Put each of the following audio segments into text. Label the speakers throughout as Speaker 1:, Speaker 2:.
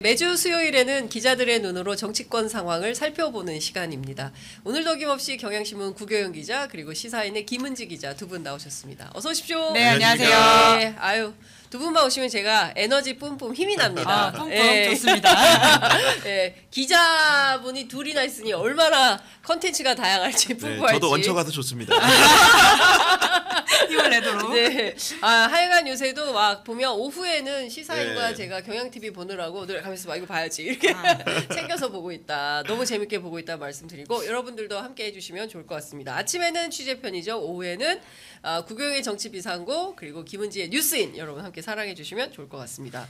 Speaker 1: 매주 수요일에는 기자들의 눈으로 정치권 상황을 살펴보는 시간입니다. 오늘도 어김없이 경향신문 구교영 기자 그리고 시사인의 김은지 기자 두 분 나오셨습니다. 어서 오십시오.
Speaker 2: 네, 안녕하세요.
Speaker 1: 네, 아유 두 분만 오시면 제가 에너지 뿜뿜 힘이 납니다.
Speaker 2: 아, 펑펑
Speaker 1: 예.
Speaker 2: 좋습니다.
Speaker 1: 예, 기자분이 둘이나 있으니 얼마나 컨텐츠가 다양할지
Speaker 3: 네,
Speaker 1: 풍부할지.
Speaker 3: 저도 얹혀 가서 좋습니다.
Speaker 2: 힘을 내도록.
Speaker 1: 네. 아, 하여간 요새도 막 보면 오후에는 시사인과
Speaker 3: 네.
Speaker 1: 제가 경향 TV 보느라고 늘 가면서 막 이거 봐야지 이렇게
Speaker 2: 아.
Speaker 1: 챙겨서 보고 있다. 너무 재밌게 보고 있다 말씀드리고 여러분들도 함께 해주시면 좋을 것 같습니다. 아침에는 취재편이죠. 오후에는 아, 구경의 정치 비상고 그리고 김은지의 뉴스인 여러분 함께 사랑해 주시면 좋을 것 같습니다.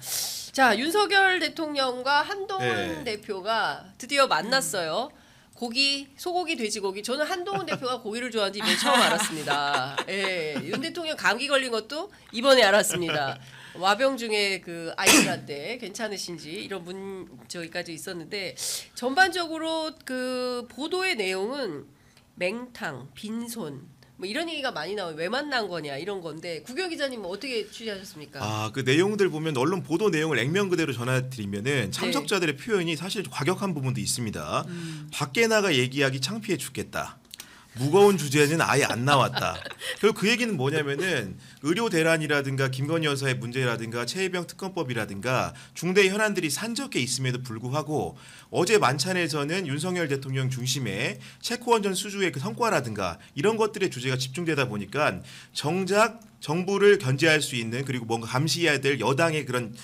Speaker 1: 자 윤석열 대통령과 한동훈
Speaker 3: 네.
Speaker 1: 대표가 드디어 만났어요. 고기, 소고기, 돼지고기. 저는 한동훈 대표가 고기를 좋아하는지 이번에 처음 알았습니다. 예, 윤 대통령 감기 걸린 것도 이번에 알았습니다. 와병 중에 그 아이들한테 괜찮으신지 이런 문 저기까지 있었는데 전반적으로 그 보도의 내용은 맹탕, 빈손 뭐 이런 얘기가 많이 나와요. 왜 만난 거냐 이런 건데 구경 기자님 뭐 어떻게 취재하셨습니까?
Speaker 3: 아, 그 내용들 보면 언론 보도 내용을 액면 그대로
Speaker 1: 네.
Speaker 3: 전해드리면은 참석자들의 표현이 사실 과격한 부분도 있습니다.
Speaker 1: 음.
Speaker 3: 밖에 나가 얘기하기 창피해 죽겠다. 무거운 주제는 아예 안 나왔다. 결국 그 얘기는 뭐냐면은 의료 대란이라든가 김건희 여사의 문제라든가 최혜병 특검법이라든가 중대 현안들이 산적해 있음에도 불구하고 어제 만찬에서는 윤석열 대통령 중심의 체코원전 수주의 그 성과라든가 이런 것들의 주제가 집중되다 보니까 정작 정부를 견제할 수 있는 그리고 뭔가 감시해야 될 여당의 그런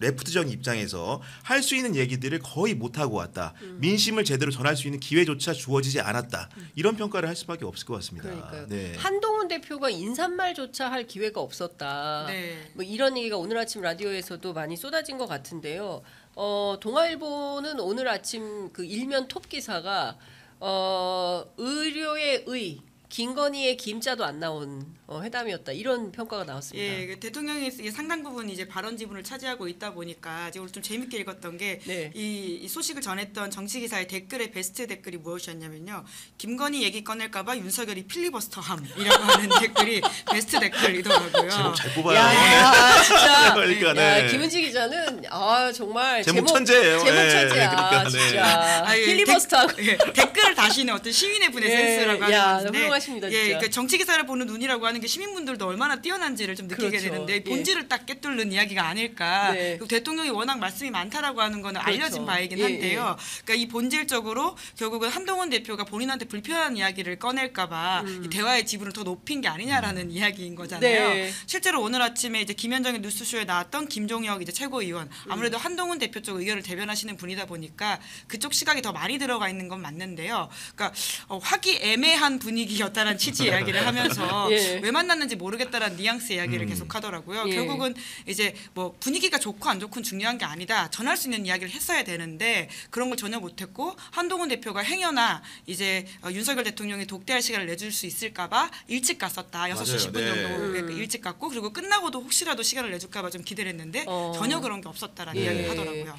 Speaker 3: 레프트적인 입장에서 할 수 있는 얘기들을 거의 못 하고 왔다.
Speaker 1: 음.
Speaker 3: 민심을 제대로 전할 수 있는 기회조차 주어지지 않았다. 이런 평가를 할 수밖에 없을 것 같습니다.
Speaker 1: 그러니까요.
Speaker 3: 네.
Speaker 1: 한동훈 대표가 인사말조차 할 기회가 없었다.
Speaker 2: 네.
Speaker 1: 뭐 이런 얘기가 오늘 아침 라디오에서도 많이 쏟아진 것 같은데요. 어, 동아일보는 오늘 아침 그 일면 톱 기사가 어, 의료의 의 김건희의 김자도 안 나온 어, 회담이었다 이런 평가가 나왔습니다.
Speaker 2: 예, 그 대통령이 상당 부분 이제 발언 지분을 차지하고 있다 보니까 오늘 좀 재밌게 읽었던 게이
Speaker 1: 네.
Speaker 2: 이 소식을 전했던 정치 기사의 댓글의 베스트 댓글이 무엇이었냐면요. 김건희 얘기 꺼낼까봐 윤석열이 필리버스터함이라고 하는 댓글이 베스트 댓글이더라고요.
Speaker 3: 제목 잘 뽑아요.
Speaker 1: 야, 야, 진짜.
Speaker 3: 그러니까,
Speaker 1: 야,
Speaker 3: 네.
Speaker 1: 김은지 기자는 아 정말
Speaker 3: 제목 천재예요.
Speaker 1: 제목
Speaker 3: 네,
Speaker 1: 천재야,
Speaker 3: 그러니까, 네.
Speaker 1: 진짜.
Speaker 2: 아, 예,
Speaker 1: 필리버스터하고
Speaker 2: 댓- 예, 댓글을 다시는 어떤 시민의 분의
Speaker 1: 예,
Speaker 2: 센스라고 하는
Speaker 1: 야,
Speaker 2: 건데
Speaker 1: 훌륭하십니다,
Speaker 2: 예,
Speaker 1: 진짜.
Speaker 2: 그 정치 기사를 보는 눈이라고 하는 게 시민분들도 얼마나 뛰어난지를 좀 느끼게
Speaker 1: 그렇죠.
Speaker 2: 되는데
Speaker 1: 예.
Speaker 2: 본질을 딱 꿰뚫는 이야기가 아닐까.
Speaker 1: 네.
Speaker 2: 그리고 대통령이 워낙 말씀이 많다라고 하는 거는
Speaker 1: 그렇죠.
Speaker 2: 알려진 바이긴
Speaker 1: 예,
Speaker 2: 한데요. 그러니까 이 본질적으로 결국은 한동훈 대표가 본인한테 불편한 이야기를 꺼낼까봐 이 대화의 지분을 더 높인 게 아니냐라는 이야기인 거잖아요.
Speaker 1: 음. 네.
Speaker 2: 실제로 오늘 아침에 이제 김현정의 뉴스쇼에 나왔던 김종혁 이제 최고위원
Speaker 1: 음.
Speaker 2: 아무래도 한동훈 대표 쪽 의견을 대변하시는 분이다 보니까 그쪽 시각이 더 많이 들어가 있는 건 맞는데요. 그러니까 어, 화기애매한 분위기였다라는 취지 이야기를 하면서
Speaker 1: 예.
Speaker 2: 왜 만났는지 모르겠다라는 뉘앙스 이야기를
Speaker 3: 음.
Speaker 2: 계속 하더라고요.
Speaker 1: 예.
Speaker 2: 결국은 이제 뭐 분위기가 좋고 안 좋고는 중요한 게 아니다. 전할 수 있는 이야기를 했어야 되는데 그런 걸 전혀 못했고 한동훈 대표가 행여나 이제 어, 윤석열 대통령이 독대할 시간을 내줄 수 있을까봐 일찍 갔었다. 6시
Speaker 3: 맞아요.
Speaker 2: 10분
Speaker 3: 네.
Speaker 2: 정도
Speaker 1: 음.
Speaker 2: 일찍 갔고 그리고 끝나고도 혹시라도 시간을 내줄까봐 좀 기대를 했는데
Speaker 1: 어.
Speaker 2: 전혀 그런 게 없었다라는
Speaker 1: 예.
Speaker 2: 이야기를 하더라고요.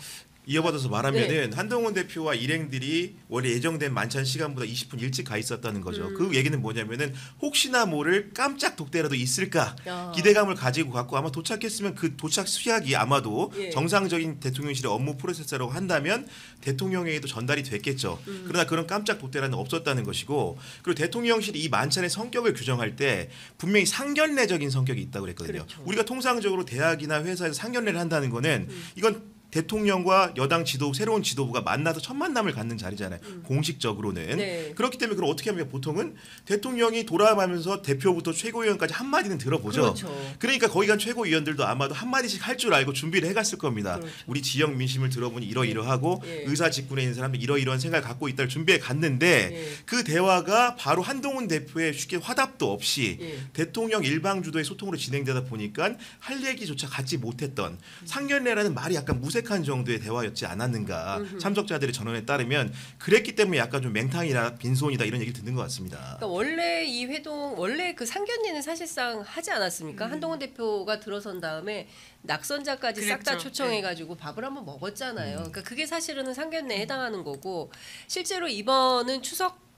Speaker 3: 이어받아서 말하면은
Speaker 1: 네.
Speaker 3: 한동훈 대표와 일행들이 원래 예정된 만찬 시간보다 20분 일찍 가 있었다는 거죠.
Speaker 1: 음.
Speaker 3: 그 얘기는 뭐냐면은 혹시나 모를 깜짝 독대라도 있을까
Speaker 1: 야.
Speaker 3: 기대감을 가지고 갔고 아마 도착했으면 그 도착 수약이 아마도
Speaker 1: 예.
Speaker 3: 정상적인 대통령실의 업무 프로세스라고 한다면 대통령에게도 전달이 됐겠죠.
Speaker 1: 음.
Speaker 3: 그러나 그런 깜짝 독대라는 없었다는 것이고 그리고 대통령실이 이 만찬의 성격을 규정할 때 분명히 상견례적인 성격이 있다고 그랬거든요.
Speaker 1: 그렇죠.
Speaker 3: 우리가 통상적으로 대학이나 회사에서 상견례를 한다는 거는
Speaker 1: 음.
Speaker 3: 이건 대통령과 여당 지도 새로운 지도부가 만나서 첫 만남을 갖는 자리잖아요. 공식적으로는
Speaker 1: 네.
Speaker 3: 그렇기 때문에 그걸 어떻게 하면 보통은 대통령이 돌아가면서 대표부터 최고위원까지 한 마디는 들어보죠.
Speaker 1: 그렇죠.
Speaker 3: 그러니까 거기 간 최고위원들도 아마도 한 마디씩 할 줄 알고 준비를 해갔을 겁니다.
Speaker 1: 그렇죠.
Speaker 3: 우리 지역 민심을 들어보니 이러이러하고
Speaker 1: 예.
Speaker 3: 의사 직군에 있는 사람들 이러이러한 생각을 갖고 있다를 준비해 갔는데
Speaker 1: 예.
Speaker 3: 그 대화가 바로 한동훈 대표의 쉽게 화답도 없이
Speaker 1: 예.
Speaker 3: 대통령 일방 주도의 소통으로 진행되다 보니까 할 얘기조차 갖지 못했던 상견례라는 말이 약간 무색 한 정도의 대화였지 않았는가
Speaker 1: 음흠.
Speaker 3: 참석자들의 전언에 따르면 그랬기 때문에 약간 좀 맹탕이라 빈손이다 이런 얘기를 듣는 것 같습니다.
Speaker 1: 그러니까 원래 이 회동 원래 그 상견례는 사실상 하지 않았습니까?
Speaker 2: 음.
Speaker 1: 한동훈 대표가 들어선 다음에 낙선자까지 싹 다. 초청해가지고 밥을 한번 먹었잖아요.
Speaker 3: 음.
Speaker 1: 그러니까 그게 사실은 상견례에 해당하는 거고 실제로 이번은 추석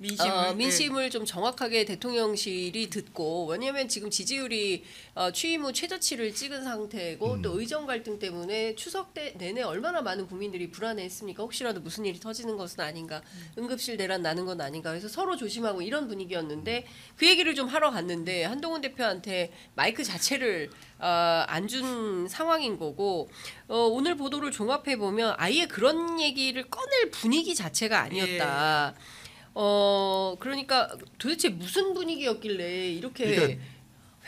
Speaker 2: 민심을
Speaker 1: 어,
Speaker 2: 네.
Speaker 1: 민심을 좀 정확하게 대통령실이 듣고 왜냐하면 지금 지지율이 어, 취임 후 최저치를 찍은 상태고
Speaker 3: 음.
Speaker 1: 또 의정 갈등 때문에 추석 때 내내 얼마나 많은 국민들이 불안해했습니까? 혹시라도 무슨 일이 터지는 것은 아닌가, 응급실 내란 나는 건 아닌가, 그래서 서로 조심하고 이런 분위기였는데 그 얘기를 좀 하러 갔는데 한동훈 대표한테 마이크 자체를 어, 안준 상황인 거고 어, 오늘 보도를 종합해 보면 아예 그런 얘기를 꺼낼 분위기 자체가 아니었다. 어 그러니까 도대체 무슨 분위기였길래 이렇게
Speaker 3: 그러니까-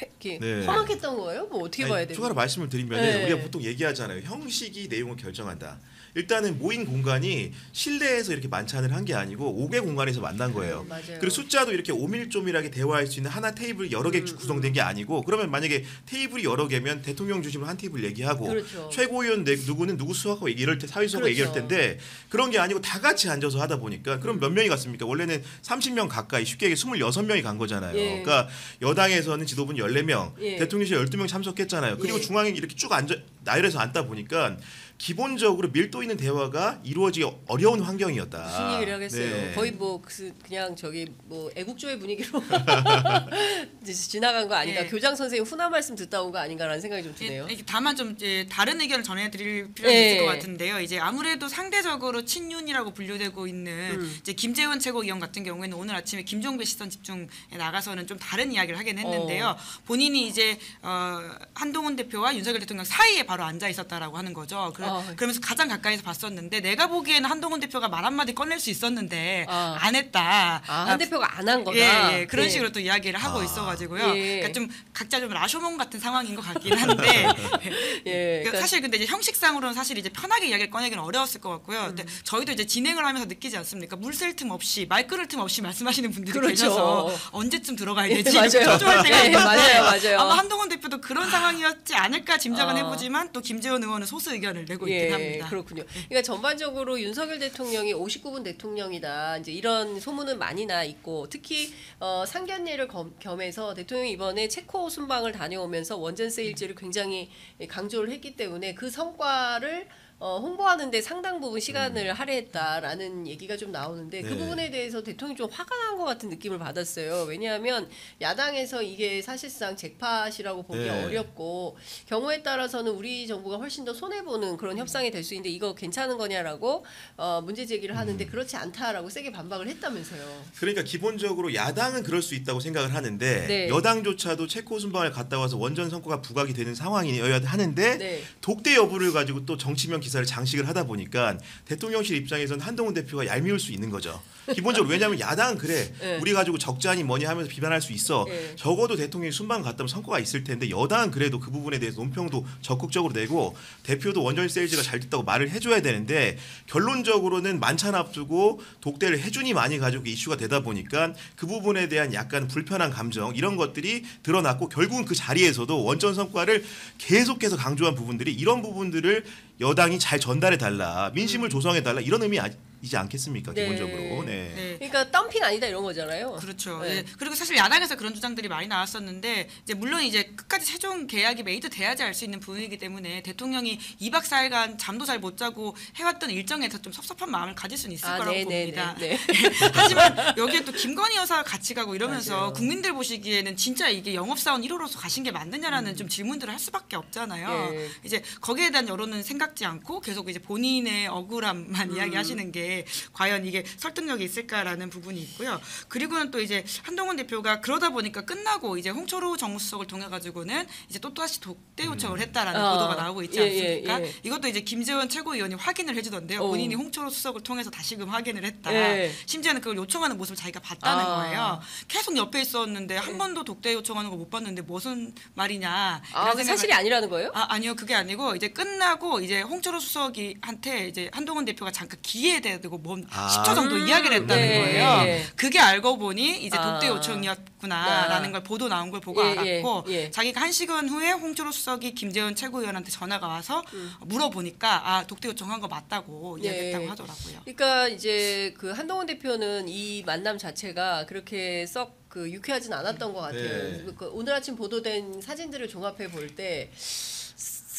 Speaker 1: 회- 이렇게
Speaker 3: 네.
Speaker 1: 험악했던 거예요? 뭐 어떻게
Speaker 3: 아니,
Speaker 1: 봐야 돼요?
Speaker 3: 추가로 말씀을 드리면
Speaker 1: 네.
Speaker 3: 우리가 보통 얘기하잖아요. 형식이 내용을 결정한다. 일단은 모인 공간이 실내에서 이렇게 만찬을 한 게 아니고 5개 공간에서 만난 거예요.
Speaker 1: 음, 맞아요.
Speaker 3: 그리고 숫자도 이렇게 오밀조밀하게 대화할 수 있는 하나 테이블이 여러 개
Speaker 1: 음,
Speaker 3: 구성된 게 아니고 그러면 만약에 테이블이 여러 개면 대통령 중심으로 한 테이블 얘기하고
Speaker 1: 그렇죠.
Speaker 3: 최고위원 내- 누구는 누구 수하고 얘기 이럴 때 사회수하고
Speaker 1: 그렇죠.
Speaker 3: 얘기할 텐데 그런 게 아니고 다 같이 앉아서 하다 보니까 그럼 몇 명이 갔습니까? 원래는 30명 가까이 쉽게 얘기해 26명이 간 거잖아요.
Speaker 1: 예.
Speaker 3: 그러니까 여당에서는 지도부는 14명,
Speaker 1: 예.
Speaker 3: 대통령실 12명 참석했잖아요. 그리고
Speaker 1: 예.
Speaker 3: 중앙에 이렇게 쭉 앉아 나열해서 앉다 보니까 기본적으로 밀도 있는 대화가 이루어지기 어려운 환경이었다.
Speaker 1: 무슨 얘기를 하겠어요?
Speaker 3: 네.
Speaker 1: 거의 뭐 그- 그냥 저기 뭐 애국조의 분위기로 지나간 거 아닌가?
Speaker 2: 예.
Speaker 1: 교장 선생님 훈화 말씀 듣다 온 거 아닌가라는 생각이 좀 드네요.
Speaker 2: 예, 다만 좀 이제 다른 의견을 전해드릴 필요가
Speaker 1: 예.
Speaker 2: 있을 것 같은데요. 이제 아무래도 상대적으로 친윤이라고 분류되고 있는
Speaker 1: 음.
Speaker 2: 이제 김재원 최고위원 같은 경우에는 오늘 아침에 김종배 시선 집중에 나가서는 좀 다른 이야기를 하긴 했는데요.
Speaker 1: 어.
Speaker 2: 본인이 이제 어, 한동훈 대표와 윤석열 대통령 사이에 바로 앉아 있었다라고 하는 거죠. 그러,
Speaker 1: 어.
Speaker 2: 그러면서 가장 가까이서 봤었는데 내가 보기에는 한동훈 대표가 말 한마디 꺼낼 수 있었는데
Speaker 1: 아.
Speaker 2: 안 했다.
Speaker 1: 아, 한 대표가 안 한 거다.
Speaker 2: 예, 예, 그런
Speaker 1: 네.
Speaker 2: 식으로 또 이야기를 하고
Speaker 3: 아.
Speaker 2: 있어가지고요.
Speaker 1: 예.
Speaker 2: 그러니까 좀 각자 좀 라쇼몽 같은 상황인 것 같긴 한데
Speaker 1: 예,
Speaker 2: 그러니까 사실 근데 이제 형식상으로는 사실 이제 편하게 이야기를 꺼내기는 어려웠을 것 같고요. 근데 저희도 이제 진행을 하면서 느끼지 않습니까? 물 쓸 틈 없이 말 끊을 틈 없이 말씀하시는 분들이
Speaker 1: 그렇죠.
Speaker 2: 계셔서 언제쯤 들어가야
Speaker 1: 예,
Speaker 2: 되지?
Speaker 1: 맞아요.
Speaker 2: 초조할 때가
Speaker 1: 예,
Speaker 2: 있는데
Speaker 1: 맞아요, 맞아요.
Speaker 2: 아마 한동훈 대표도 그런 상황이었지 않을까 짐작은
Speaker 1: 어.
Speaker 2: 해보지만 또 김재원 의원은 소수 의견을 내고
Speaker 1: 예,
Speaker 2: 있긴 합니다.
Speaker 1: 그렇군요. 그러니까 전반적으로 윤석열 대통령이 59분 대통령이다. 이제 이런 소문은 많이 나 있고 특히 어, 상견례를 겸, 겸해서 대통령이 이번에 체코 순방을 다녀오면서 원전 세일즈를 굉장히 강조를 했기 때문에 그 성과를 어, 홍보하는데 상당 부분 시간을 할애했다라는 얘기가 좀 나오는데 그
Speaker 3: 네.
Speaker 1: 부분에 대해서 대통령이 좀 화가 난 것 같은 느낌을 받았어요. 왜냐하면 야당에서 이게 사실상 잭팟이라고 보기
Speaker 3: 네.
Speaker 1: 어렵고 경우에 따라서는 우리 정부가 훨씬 더 손해 보는 그런 협상이 될 수 있는데 이거 괜찮은 거냐라고 어, 문제 제기를
Speaker 3: 음.
Speaker 1: 하는데 그렇지 않다라고 세게 반박을 했다면서요.
Speaker 3: 그러니까 기본적으로 야당은 그럴 수 있다고 생각을 하는데
Speaker 1: 네.
Speaker 3: 여당조차도 체코 순방을 갔다 와서 원전 성과가 부각이 되는 상황이어야 하는데
Speaker 1: 네.
Speaker 3: 독대 여부를 가지고 또 정치면 기사 를 장식을 하다 보니까 대통령실 입장에서는 한동훈 대표가 얄미울 수 있는 거죠. 기본적으로 왜냐하면 야당은 그래
Speaker 1: 네.
Speaker 3: 우리 가지고 적자니 뭐니 하면서 비판할 수 있어.
Speaker 1: 네.
Speaker 3: 적어도 대통령이 순방 갔다 오면 성과가 있을 텐데 여당은 그래도 그 부분에 대해서 논평도 적극적으로 내고 대표도 원전 세일즈가 잘 됐다고 말을 해줘야 되는데 결론적으로는 만찬 앞두고 독대를 해주니 마니 가지고 이슈가 되다 보니까 그 부분에 대한 약간 불편한 감정 이런 것들이 드러났고 결국은 그 자리에서도 원전 성과를 계속해서 강조한 부분들이 이런 부분들을 여당이 잘 전달해 달라 민심을 조성해 달라 이런 의미 이지 않겠습니까
Speaker 1: 네.
Speaker 3: 기본적으로 네.
Speaker 2: 네.
Speaker 1: 그러니까 덤핑 아니다 이런 거잖아요.
Speaker 2: 그렇죠.
Speaker 1: 네.
Speaker 2: 예. 그리고 사실 야당에서 그런 주장들이 많이 나왔었는데 이제 물론 이제 끝까지 최종 계약이 made 돼야지 알 수 있는 부분이기 때문에 대통령이 2박 4일간 잠도 잘 못 자고 해왔던 일정에서 좀 섭섭한 마음을 가질 수는 있을
Speaker 1: 아,
Speaker 2: 거라고
Speaker 1: 네, 네,
Speaker 2: 봅니다.
Speaker 1: 네, 네.
Speaker 2: 하지만 여기에 또 김건희 여사가 같이 가고 이러면서
Speaker 1: 맞아요.
Speaker 2: 국민들 보시기에는 진짜 이게 영업사원 1호로서 가신 게 맞느냐라는 좀 질문들을 할 수밖에 없잖아요.
Speaker 1: 음. 예.
Speaker 2: 이제 거기에 대한 여론은 생각지 않고 계속 이제 본인의 억울함만
Speaker 1: 음.
Speaker 2: 이야기하시는 게 과연 이게 설득력이 있을까라는 부분이 있고요. 그리고는 또 이제 한동훈 대표가 그러다 보니까 끝나고 이제 홍철호 정무수석을 통해 가지고는 이제 또 또다시 독대 요청을 했다라는
Speaker 1: 아,
Speaker 2: 보도가 나오고 있지
Speaker 1: 예,
Speaker 2: 않습니까?
Speaker 1: 예, 예.
Speaker 2: 이것도 이제 김재원 최고위원이 확인을 해주던데요.
Speaker 1: 어.
Speaker 2: 본인이 홍철호 수석을 통해서 다시금 확인을 했다.
Speaker 1: 예.
Speaker 2: 심지어는 그걸 요청하는 모습을 자기가 봤다는
Speaker 1: 아.
Speaker 2: 거예요. 계속 옆에 있었는데 한 번도 독대 요청하는 거 못 봤는데 무슨 말이냐.
Speaker 1: 아, 그 사실이 아니라는 거예요?
Speaker 2: 아, 아니요 그게 아니고 이제 끝나고 이제 홍철호 수석이한테 이제 한동훈 대표가 잠깐 기회에 대 고뭐
Speaker 3: 아.
Speaker 2: 10초 정도
Speaker 1: 음,
Speaker 2: 이야기를 했다는
Speaker 1: 네,
Speaker 2: 거예요.
Speaker 1: 예.
Speaker 2: 그게 알고 보니 이제 독대
Speaker 1: 아.
Speaker 2: 요청이었구나라는
Speaker 1: 아.
Speaker 2: 걸 보도 나온 걸 보고
Speaker 1: 예,
Speaker 2: 알았고
Speaker 1: 예, 예.
Speaker 2: 자기가 한 시간 후에 홍철호 수석이 김재원 최고위원한테 전화가 와서
Speaker 1: 음.
Speaker 2: 물어보니까 아 독대 요청한 거 맞다고
Speaker 1: 예.
Speaker 2: 이야기했다고 하더라고요.
Speaker 1: 그러니까 이제 그 한동훈 대표는 이 만남 자체가 그렇게 썩그 유쾌하진 않았던 것 같아요.
Speaker 3: 네.
Speaker 1: 그 오늘 아침 보도된 사진들을 종합해 볼 때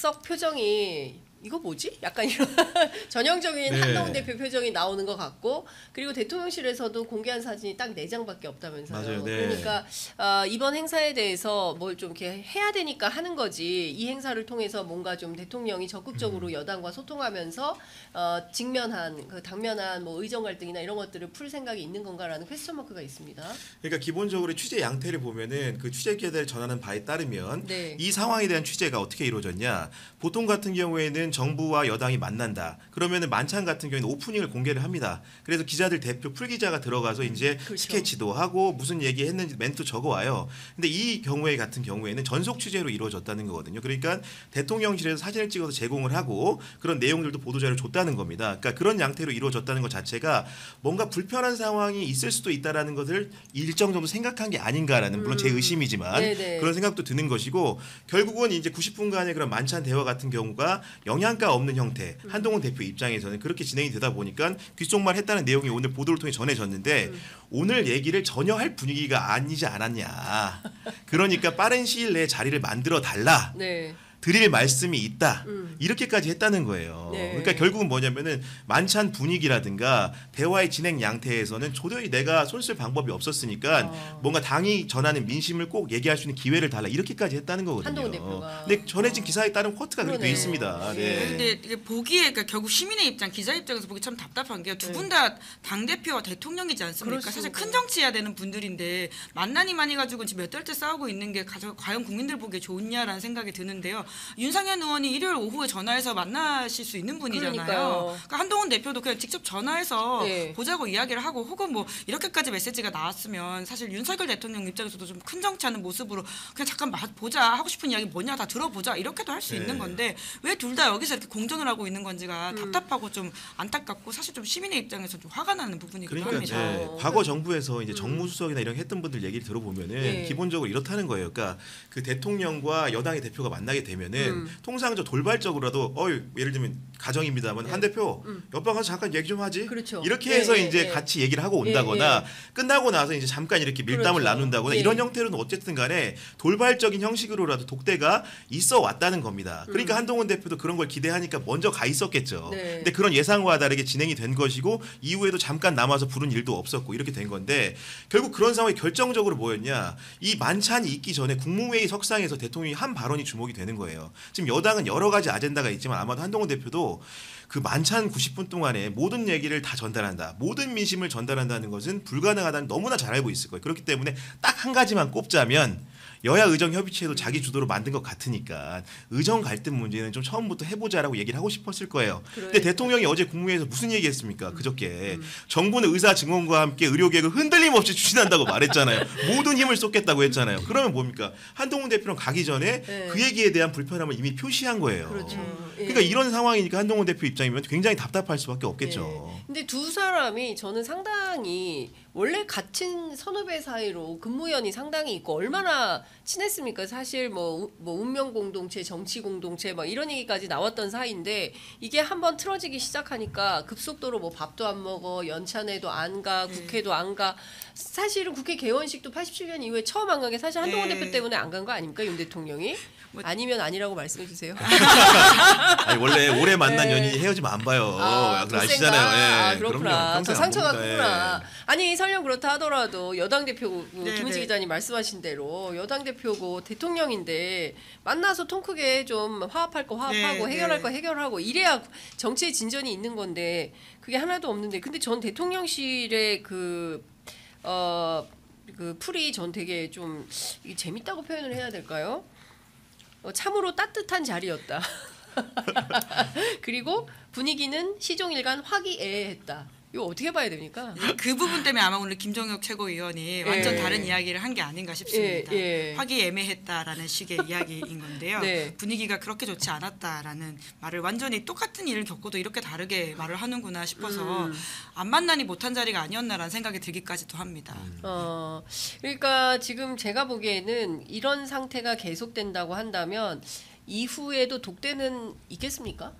Speaker 1: 썩 표정이 이거 뭐지? 약간 이런 전형적인
Speaker 3: 네.
Speaker 1: 한동훈 대표 표정이 나오는 것 같고 그리고 대통령실에서도 공개한 사진이 딱 네 장밖에 없다면서요.
Speaker 3: 네.
Speaker 1: 그러니까 어, 이번 행사에 대해서 뭘 좀 이렇게 해야 되니까 하는 거지 이 행사를 통해서 뭔가 좀 대통령이 적극적으로
Speaker 3: 음.
Speaker 1: 여당과 소통하면서 어, 직면한 그 당면한 뭐 의정 갈등이나 이런 것들을 풀 생각이 있는 건가라는 question mark가 있습니다.
Speaker 3: 그러니까 기본적으로 취재 양태를 보면은 그 취재 기자들 전하는 바에 따르면
Speaker 1: 네.
Speaker 3: 이 상황에 대한 취재가 어떻게 이루어졌냐? 보통 같은 경우에는 정부와 여당이 만난다. 그러면은 만찬 같은 경우에는 오프닝을 공개를 합니다. 그래서 기자들 대표 풀 기자가 들어가서 이제
Speaker 1: 그렇죠.
Speaker 3: 스케치도 하고 무슨 얘기 했는지 멘트 적어 와요. 근데 이 경우에 같은 경우에는 전속 취재로 이루어졌다는 거거든요. 그러니까 대통령실에서 사진을 찍어서 제공을 하고 그런 내용들도 보도자료 줬다는 겁니다. 그러니까 그런 양태로 이루어졌다는 것 자체가 뭔가 불편한 상황이 있을 수도 있다라는 것을 일정 정도 생각한 게 아닌가라는 물론 제
Speaker 1: 음.
Speaker 3: 의심이지만
Speaker 1: 네네.
Speaker 3: 그런 생각도 드는 것이고 결국은 이제 90분간의 그런 만찬 대화 같은 경우가 영 양가 없는 형태
Speaker 1: 음.
Speaker 3: 한동훈 대표 입장에서는 그렇게 진행이 되다 보니까 귓속말 했다는 내용이 오늘 보도를 통해 전해졌는데
Speaker 1: 음.
Speaker 3: 오늘 얘기를 전혀 할 분위기가 아니지 않았냐 그러니까 빠른 시일 내에 자리를 만들어 달라
Speaker 1: 네.
Speaker 3: 드릴 말씀이 있다.
Speaker 1: 음.
Speaker 3: 이렇게까지 했다는 거예요.
Speaker 1: 네.
Speaker 3: 그러니까 결국은 뭐냐면은 만찬 분위기라든가 대화의 진행 양태에서는 도저히 내가 손쓸 방법이 없었으니까
Speaker 1: 어.
Speaker 3: 뭔가 당이 전하는 민심을 꼭 얘기할 수 있는 기회를 달라 이렇게까지 했다는 거거든요.
Speaker 1: 한동훈 대표가.
Speaker 3: 근데 전해진 기사에 따른 코트가 그렇게 돼. 있습니다.
Speaker 1: 네.
Speaker 3: 네.
Speaker 2: 근데 이게 보기에 그러니까 결국 시민의 입장, 기자 입장에서 보기 참 답답한 게두분 다 당 대표와 대통령이지 않습니까?
Speaker 1: 그렇습니다.
Speaker 2: 사실 큰 정치해야 되는 분들인데 만나니 많이 가지고 지금 몇 달째 싸우고 있는 게 과연 국민들 보기에 좋냐라는 생각이 드는데요. 윤상현 의원이 일요일 오후에 전화해서 만나실 수 있는 분이잖아요.
Speaker 1: 그러니까
Speaker 2: 한동훈 대표도 그냥 직접 전화해서
Speaker 1: 네.
Speaker 2: 보자고 이야기를 하고 혹은 뭐 이렇게까지 메시지가 나왔으면 사실 윤석열 대통령 입장에서도 좀 큰 정치하는 모습으로 그냥 잠깐 마- 보자 하고 싶은 이야기 뭐냐 다 들어보자 이렇게도 할수
Speaker 3: 네.
Speaker 2: 있는 건데 왜 둘 다 여기서 이렇게 공전을 하고 있는 건지가
Speaker 1: 음.
Speaker 2: 답답하고 좀 안타깝고 사실 좀 시민의 입장에서 좀 화가 나는 부분이기도
Speaker 3: 그러니까
Speaker 2: 합니다.
Speaker 3: 이제. 과거 정부에서 이제
Speaker 1: 음.
Speaker 3: 정무수석이나 이런 했던 분들 얘기를 들어보면은
Speaker 1: 네.
Speaker 3: 기본적으로 이렇다는 거예요. 그러니까 그 대통령과 여당의 대표가 만나게 되면 은
Speaker 1: 음.
Speaker 3: 통상 저 돌발적으로라도 어 예를 들면 가정입니다만 한 대표
Speaker 1: 음.
Speaker 3: 옆방 가서 잠깐 얘기 좀 하지.
Speaker 1: 그렇죠.
Speaker 3: 이렇게
Speaker 1: 예,
Speaker 3: 해서
Speaker 1: 예,
Speaker 3: 이제
Speaker 1: 예.
Speaker 3: 같이 얘기를 하고 온다거나 끝나고 나서 이제 잠깐 이렇게 밀담을
Speaker 1: 그렇죠.
Speaker 3: 나눈다거나
Speaker 1: 예.
Speaker 3: 이런 형태로는 어쨌든 간에 돌발적인 형식으로라도 독대가 있어 왔다는 겁니다. 그러니까
Speaker 1: 음.
Speaker 3: 한동훈 대표도 그런 걸 기대하니까 먼저 가 있었겠죠.
Speaker 1: 네.
Speaker 3: 근데 그런 예상과 다르게 진행이 된 것이고 이후에도 잠깐 남아서 부른 일도 없었고 이렇게 된 건데 결국 그런 상황이 결정적으로 뭐였냐 이 만찬이 있기 전에 국무회의 석상에서 대통령이 한 발언이 주목이 되는 거예요. 지금 여당은 여러 가지 아젠다가 있지만 아마도 한동훈 대표도 그 만찬 90분 동안에 모든 얘기를 다 전달한다. 모든 민심을 전달한다는 것은 불가능하다는 너무나 잘 알고 있을 거예요. 그렇기 때문에 딱 한 가지만 꼽자면 여야 의정 협의체도 자기 주도로 만든 것 같으니까 의정 갈등 문제는 좀 처음부터 해보자라고 얘기를 하고 싶었을 거예요. 근데
Speaker 1: 그러니까.
Speaker 3: 대통령이 어제 국무회의에서 무슨 얘기했습니까?
Speaker 1: 음.
Speaker 3: 그저께 정부는 의사 증언과 함께 의료 계획을 흔들림 없이 추진한다고 말했잖아요. 모든 힘을 쏟겠다고 했잖아요. 그러면 뭡니까? 한동훈 대표랑 가기 전에
Speaker 1: 네.
Speaker 3: 그 얘기에 대한 불편함을 이미 표시한 거예요.
Speaker 1: 그렇죠. 예.
Speaker 3: 그러니까 이런 상황이니까 한동훈 대표 입장이면 굉장히 답답할 수밖에 없겠죠.
Speaker 1: 네. 근데 두 사람이 저는 상당히 원래 같은 선후배 사이로 근무연이 상당히 있고 얼마나 친했습니까? 사실 뭐, 우- 뭐 운명 공동체, 정치 공동체 막 이런 얘기까지 나왔던 사이인데 이게 한번 틀어지기 시작하니까 급속도로 뭐 밥도 안 먹어, 연찬회도 안 가, 국회도 안 가. 사실은 국회 개원식도 87년 이후에 처음 안 간 게 사실 한동훈
Speaker 2: 네.
Speaker 1: 대표 때문에 안 간 거 아닙니까? 윤 대통령이?
Speaker 2: 뭐-
Speaker 1: 아니면 아니라고 말씀해 주세요.
Speaker 3: 아니, 원래 오래 만난
Speaker 1: 네.
Speaker 3: 연인이 헤어지면 안 봐요.
Speaker 1: 아, 돌쇠인가?
Speaker 3: 아시잖아요. 예.
Speaker 1: 아, 그렇구나. 더 상처가. 크구나.
Speaker 3: 예.
Speaker 1: 아니 설령 그렇다 하더라도 여당 대표 그
Speaker 2: 네,
Speaker 1: 김은지
Speaker 2: 네.
Speaker 1: 기자님 말씀하신 대로 여당 대표고 대통령인데 만나서 통 크게 좀 화합할 거 화합하고
Speaker 2: 네,
Speaker 1: 해결할
Speaker 2: 네.
Speaker 1: 거 해결하고 이래야 정치의 진전이 있는 건데 그게 하나도 없는데 근데 전 대통령실의 그 어, 그 풀이 전 되게 좀 재밌다고 표현을 해야 될까요? 어, 참으로 따뜻한 자리였다. 그리고 분위기는 시종일관 화기애애했다. 이거 어떻게 봐야 됩니까?
Speaker 2: 그 부분 때문에 아마 오늘 김정혁 최고위원이 완전
Speaker 1: 예.
Speaker 2: 다른 이야기를 한 게 아닌가 싶습니다.
Speaker 1: 예, 예.
Speaker 2: 화기애매했다라는 식의 이야기인 건데요.
Speaker 1: 네.
Speaker 2: 분위기가 그렇게 좋지 않았다라는 말을 완전히 똑같은 일을 겪고도 이렇게 다르게 말을 하는구나 싶어서
Speaker 1: 음.
Speaker 2: 안 만나니 못한 자리가 아니었나라는 생각이 들기까지도 합니다.
Speaker 1: 어, 그러니까 지금 제가 보기에는 이런 상태가 계속된다고 한다면 이후에도 독대는 있겠습니까?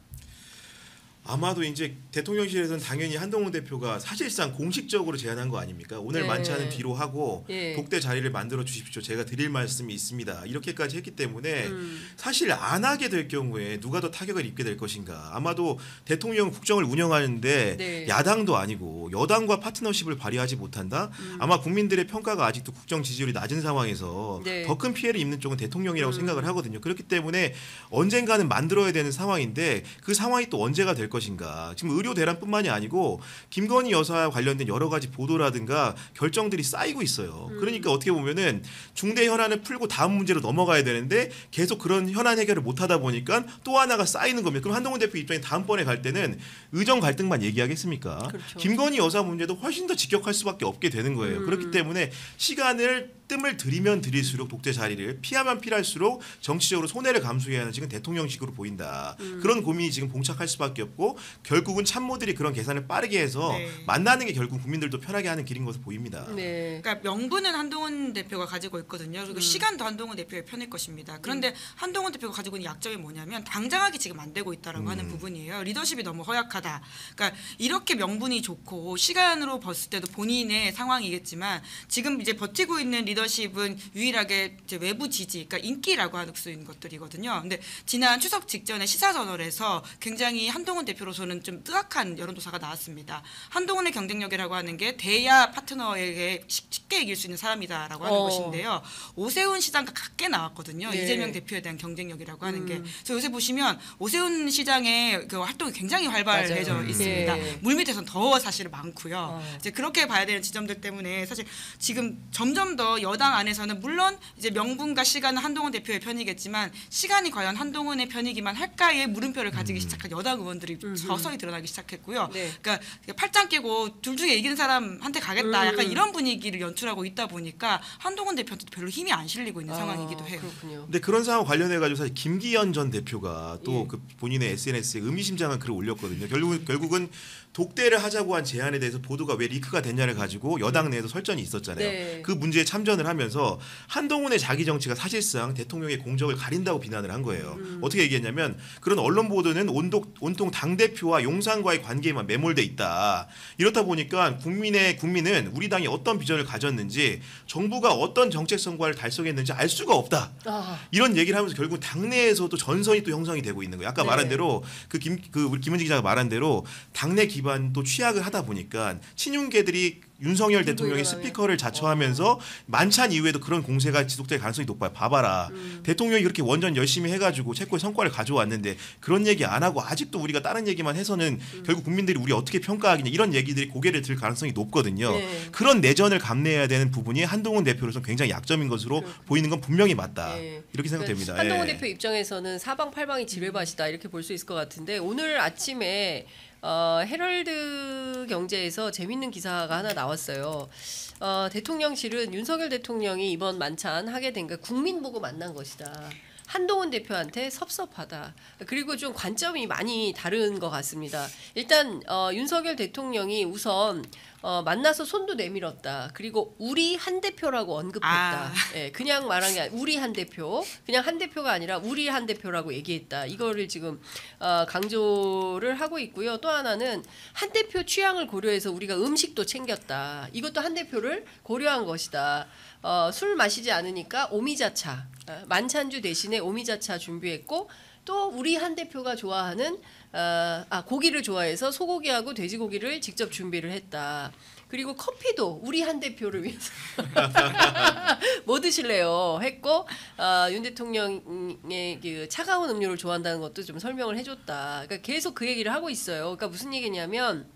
Speaker 3: 아마도 이제 대통령실에서는 당연히 한동훈 대표가 사실상 공식적으로 제안한 거 아닙니까? 오늘
Speaker 1: 네.
Speaker 3: 만찬은 뒤로 하고
Speaker 1: 예.
Speaker 3: 독대 자리를 만들어 주십시오. 제가 드릴 말씀이 있습니다. 이렇게까지 했기 때문에
Speaker 1: 음.
Speaker 3: 사실 안 하게 될 경우에 누가 더 타격을 입게 될 것인가? 아마도 대통령 국정을 운영하는데
Speaker 1: 네.
Speaker 3: 야당도 아니고 여당과 파트너십을 발휘하지 못한다.
Speaker 1: 음.
Speaker 3: 아마 국민들의 평가가 아직도 국정 지지율이 낮은 상황에서
Speaker 1: 네.
Speaker 3: 더큰 피해를 입는 쪽은 대통령이라고
Speaker 1: 음.
Speaker 3: 생각을 하거든요. 그렇기 때문에 언젠가는 만들어야 되는 상황인데 그 상황이 또 언제가 될 것인가? 지금 의료 대란뿐만이 아니고 김건희 여사와 관련된 여러 가지 보도라든가 결정들이 쌓이고 있어요.
Speaker 1: 음.
Speaker 3: 그러니까 어떻게 보면은 중대 현안을 풀고 다음 문제로 넘어가야 되는데 계속 그런 현안 해결을 못 하다 보니까 또 하나가 쌓이는 겁니다. 그럼 한동훈 대표 입장에 다음번에 갈 때는 의정 갈등만 얘기하겠습니까?
Speaker 1: 그렇죠.
Speaker 3: 김건희 여사 문제도 훨씬 더 직격할 수밖에 없게 되는 거예요.
Speaker 1: 음.
Speaker 3: 그렇기 때문에 시간을 뜸을 들이면 들일수록 독재 자리를 피하면 피할수록 정치적으로 손해를 감수해야 하는 지금 대통령식으로 보인다.
Speaker 1: 음.
Speaker 3: 그런 고민이 지금 봉착할 수밖에 없고 결국은 참모들이 그런 계산을 빠르게 해서
Speaker 2: 네.
Speaker 3: 만나는 게 결국 국민들도 편하게 하는 길인 것으로 보입니다.
Speaker 1: 네.
Speaker 2: 그러니까 명분은 한동훈 대표가 가지고 있거든요.
Speaker 1: 음.
Speaker 2: 그리고 시간도 한동훈 대표의 편일 것입니다. 그런데 한동훈 대표가 가지고 있는 약점이 뭐냐면 당장하기 지금 안 되고 있다라고 하는 부분이에요. 리더십이 너무 허약하다. 그러니까 이렇게 명분이 좋고 시간으로 봤을 때도 본인의 상황이겠지만 지금 이제 버티고 있는 리더십은 유일하게 외부 지지, 그러니까 인기라고 할수 있는 것들이거든요. 근데 지난 추석 직전에 시사저널에서 굉장히 한동훈 대표로서는 좀 뜨악한 여론조사가 나왔습니다. 한동훈의 경쟁력이라고 하는 게 대야 파트너에게 쉽- 쉽게 이길 수 있는 사람이다라고 하는
Speaker 1: 어.
Speaker 2: 것인데요. 오세훈 시장과 같게 나왔거든요.
Speaker 1: 네.
Speaker 2: 이재명 대표에 대한 경쟁력이라고 하는 게.
Speaker 1: 음.
Speaker 2: 그래서 요새 보시면 오세훈 시장의 그 활동이 굉장히 활발해져
Speaker 1: 맞아요.
Speaker 2: 있습니다.
Speaker 1: 네.
Speaker 2: 물밑에서는 더 사실 많고요.
Speaker 1: 어.
Speaker 2: 이제 그렇게 봐야 되는 지점들 때문에 사실 지금 점점 더 여당 안에서는 물론 이제 명분과 시간은 한동훈 대표의 편이겠지만 시간이 과연 한동훈의 편이기만 할까의 물음표를 가지기 시작한 여당 의원들이
Speaker 1: 음흠.
Speaker 2: 서서히 드러나기 시작했고요.
Speaker 1: 네.
Speaker 2: 그러니까 팔짱 끼고 둘 중에 이기는 사람한테 가겠다. 약간
Speaker 1: 음.
Speaker 2: 이런 분위기를 연출하고 있다 보니까 한동훈 대표한테 별로 힘이 안 실리고 있는 상황이기도
Speaker 1: 아,
Speaker 2: 해요.
Speaker 1: 그렇군요.
Speaker 3: 근데 그런 상황 관련해 가지고 사실 김기현 전 대표가 또
Speaker 1: 예.
Speaker 3: 그 본인의 SNS에 의미심장한 글을 올렸거든요. 결국 결국은 독대를 하자고 한 제안에 대해서 보도가 왜 리크가 됐냐를 가지고 여당 내에서 설전이 있었잖아요.
Speaker 1: 네.
Speaker 3: 그 문제에 참전 을 하면서 한동훈의 자기 정치가 사실상 대통령의 공적을 가린다고 비난을 한 거예요.
Speaker 1: 음.
Speaker 3: 어떻게 얘기했냐면 그런 언론 보도는 온통, 온통 당 대표와 용산과의 관계에만 매몰돼 있다. 이렇다 보니까 국민의 국민은 우리 당이 어떤 비전을 가졌는지 정부가 어떤 정책 성과를 달성했는지 알 수가 없다.
Speaker 1: 아,
Speaker 3: 이런 얘기를 하면서 결국 당내에서도 전선이 또 형성이 되고 있는 거예요. 아까
Speaker 1: 네.
Speaker 3: 말한 대로 그 김그 우리 김은지 기자가 말한 대로 당내 기반도 취약을 하다 보니까 친윤계들이 윤석열
Speaker 1: 들고
Speaker 3: 대통령이. 스피커를 자처하면서 만찬 이후에도 그런 공세가 지속될 가능성이 높아요. 봐봐라.
Speaker 1: 음.
Speaker 3: 대통령이 그렇게 원전 열심히 해가지고 체코의 성과를 가져왔는데 그런 얘기 안 하고 아직도 우리가 다른 얘기만 해서는
Speaker 1: 음.
Speaker 3: 결국 국민들이 우리 어떻게 평가하겠냐 이런 얘기들이 고개를 들 가능성이 높거든요.
Speaker 1: 네.
Speaker 3: 그런 내전을 감내해야 되는 부분이 한동훈 대표로서 굉장히 약점인 것으로
Speaker 1: 그-
Speaker 3: 보이는 건 분명히 맞다.
Speaker 1: 네.
Speaker 3: 이렇게 생각됩니다.
Speaker 1: 그러니까 한동훈
Speaker 3: 예.
Speaker 1: 대표 입장에서는 사방팔방이 지뢰밭이다 이렇게 볼 수 있을 것 같은데 오늘 아침에 어, 헤럴드 경제에서 재밌는 기사가 하나 나왔어요. 어, 대통령실은 윤석열 대통령이 이번 만찬 하게 된거 국민 보고 만난 것이다. 한동훈 대표한테 섭섭하다. 그리고 좀 관점이 많이 다른 것 같습니다. 일단 어, 윤석열 대통령이 우선 어, 만나서 손도 내밀었다. 그리고 우리 한 대표라고 언급했다.
Speaker 2: 아.
Speaker 1: 예, 그냥 말한 게 아니- 우리 한 대표, 그냥 한 대표가 아니라 우리 한 대표라고 얘기했다. 이거를 지금 어, 강조를 하고 있고요. 또 하나는 한 대표 취향을 고려해서 우리가 음식도 챙겼다. 이것도 한 대표를 고려한 것이다. 어, 술 마시지 않으니까 오미자차, 어, 만찬주 대신에 오미자차 준비했고 또 우리 한 대표가 좋아하는 어, 아 고기를 좋아해서 소고기하고 돼지고기를 직접 준비를 했다. 그리고 커피도 우리 한 대표를 위해서 뭐 드실래요? 했고 어, 윤 대통령의 그 차가운 음료를 좋아한다는 것도 좀 설명을 해줬다. 그러니까 계속 그 얘기를 하고 있어요. 그러니까 무슨 얘기냐면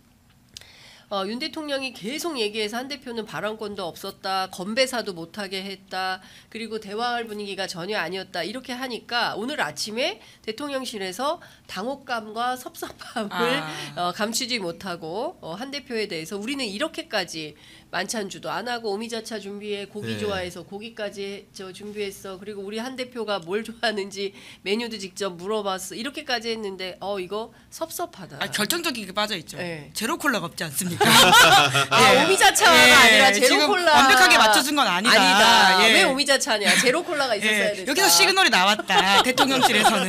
Speaker 1: 어, 윤 대통령이 계속 얘기해서 한 대표는 발언권도 없었다, 건배사도 못하게 했다, 그리고 대화할 분위기가 전혀 아니었다 이렇게 하니까 오늘 아침에 대통령실에서 당혹감과 섭섭함을
Speaker 2: 아.
Speaker 1: 어, 감추지 못하고 어, 한 대표에 대해서 우리는 이렇게까지 만찬주도 안 하고 오미자차 준비해 고기
Speaker 3: 네.
Speaker 1: 좋아해서 고기까지 저 준비했어 그리고 우리 한 대표가 뭘 좋아하는지 메뉴도 직접 물어봤어 이렇게까지 했는데 어 이거 섭섭하다.
Speaker 2: 아, 결정적이게 빠져 있죠.
Speaker 1: 네.
Speaker 2: 제로 콜라가 없지 않습니까?
Speaker 1: 아
Speaker 2: 예.
Speaker 1: 오미자차가
Speaker 2: 예,
Speaker 1: 아니라 제로 콜라
Speaker 2: 완벽하게 맞춰준 건 아니다.
Speaker 1: 아니다.
Speaker 2: 예.
Speaker 1: 왜 오미자차냐? 제로 콜라가 있었어야
Speaker 2: 예,
Speaker 1: 됐다.
Speaker 2: 여기서 시그널이 나왔다. 대통령실에서는.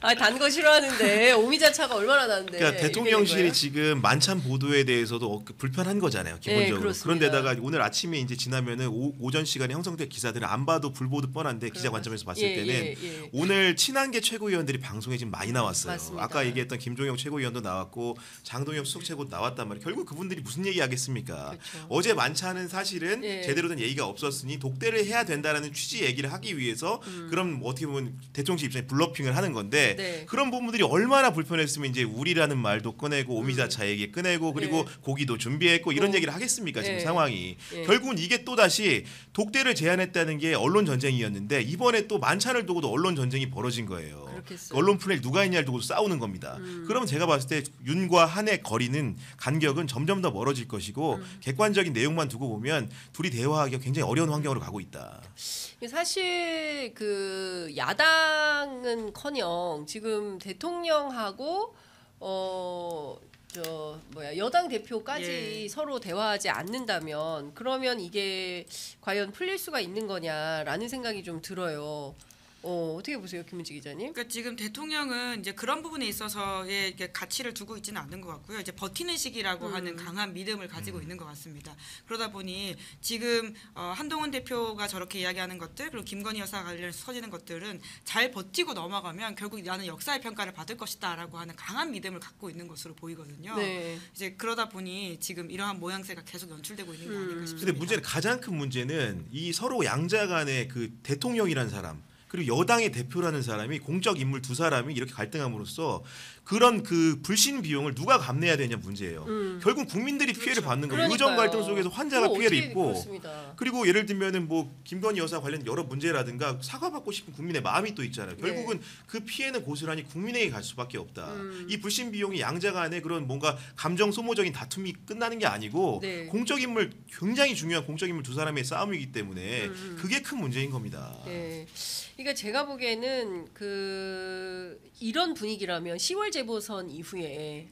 Speaker 1: 아 단 거 싫어하는데 오미자차가 얼마나 나는데.
Speaker 3: 그러니까 대통령실이? 지금 만찬 보도에 대해서도 어, 그 불편한 거잖아요. 기본적으로.
Speaker 1: 네.
Speaker 3: 그런데다가 오늘 아침에 이제 지나면은 오, 전 시간에 형성된 기사들은 안 봐도 불보듯 뻔한데 기자 관점에서 봤을
Speaker 1: 예,
Speaker 3: 때는
Speaker 1: 예, 예.
Speaker 3: 오늘 친한계 최고위원들이 방송에 지금 많이 나왔어요.
Speaker 1: 맞습니다.
Speaker 3: 아까 얘기했던 김종영 최고위원도 나왔고 장동영 수석 최고 나왔단 말이에요. 결국 그분들이 무슨 얘기 하겠습니까?
Speaker 1: 그렇죠.
Speaker 3: 어제 만찬은 사실은
Speaker 1: 예.
Speaker 3: 제대로 된 얘기가 없었으니 독대를 해야 된다라는 취지 얘기를 하기 위해서 그럼 어떻게 보면 대통령 입장에 블러핑을 하는 건데
Speaker 1: 음. 네.
Speaker 3: 그런 부분들이 얼마나 불편했으면 이제 우리라는 말도 꺼내고 오미자차 얘기 꺼내고 그리고
Speaker 1: 네.
Speaker 3: 고기도 준비했고 이런
Speaker 1: 어.
Speaker 3: 얘기를 하겠습니까 지금
Speaker 1: 네.
Speaker 3: 상황이
Speaker 1: 네.
Speaker 3: 결국은 이게 또 다시 독대를 제안했다는 게 언론 전쟁이었는데 이번에 또 만찬을 두고도 언론 전쟁이 벌어진 거예요.
Speaker 1: 그렇겠어요. 음.
Speaker 3: 언론 플레이 누가 했냐를 두고 싸우는 겁니다. 그러면 제가 봤을 때 윤과 한의 거리는 간격은 점점 더 멀어질 것이고
Speaker 1: 음.
Speaker 3: 객관적인 내용만 두고 보면 둘이 대화하기가 굉장히 어려운 환경으로 가고 있다.
Speaker 1: 사실 그 야당은커녕 지금 대통령하고 어. 저 뭐야 여당 대표까지
Speaker 2: 예.
Speaker 1: 서로 대화하지 않는다면 그러면 이게 과연 풀릴 수가 있는 거냐라는 생각이 좀 들어요. 어 어떻게 보세요, 김은지 기자님?
Speaker 2: 그러니까 지금 대통령은 이제 그런 부분에 있어서의 가치를 두고 있지는 않는 것 같고요. 이제 버티는 시기라고
Speaker 1: 음.
Speaker 2: 하는 강한 믿음을 가지고 있는 것 같습니다. 그러다 보니 지금 어, 한동훈 대표가 저렇게 이야기하는 것들 그리고 김건희 여사 관련해서 터지는 것들은 잘 버티고 넘어가면 결국 나는 역사의 평가를 받을 것이다라고 하는 강한 믿음을 갖고 있는 것으로 보이거든요.
Speaker 1: 네.
Speaker 2: 이제 그러다 보니 지금 이러한 모양새가 계속 연출되고 있는 게
Speaker 1: 음.
Speaker 2: 아닌가 싶습니다.
Speaker 3: 근데 문제는 가장 큰 문제는 이 서로 양자 간의 그 대통령이라는 사람 그리고 여당의 대표라는 사람이 공적 인물 두 사람이 이렇게 갈등함으로써 그런 그 불신 비용을 누가 감내해야 되냐 문제예요.
Speaker 1: 음.
Speaker 3: 결국 국민들이 피해를 받는 거예요. 의정 갈등 속에서 환자가 피해를 입고
Speaker 1: 그렇습니다.
Speaker 3: 그리고 예를 들면은 뭐 김건희 여사 관련 여러 문제라든가 사과받고 싶은 국민의 마음이 또 있잖아요. 결국은 그 피해는 고스란히 국민에게 갈 수밖에 없다.
Speaker 1: 네. 음.
Speaker 3: 이 불신 비용이 양자 간의 그런 뭔가 감정 소모적인 다툼이 끝나는 게 아니고
Speaker 1: 네.
Speaker 3: 공적 인물 굉장히 중요한 공적 인물 두 사람의 싸움이기 때문에
Speaker 1: 음.
Speaker 3: 그게 큰 문제인 겁니다.
Speaker 1: 네. 그러니까 제가 보기에는 그 이런 분위기라면 10월 재보선 이후에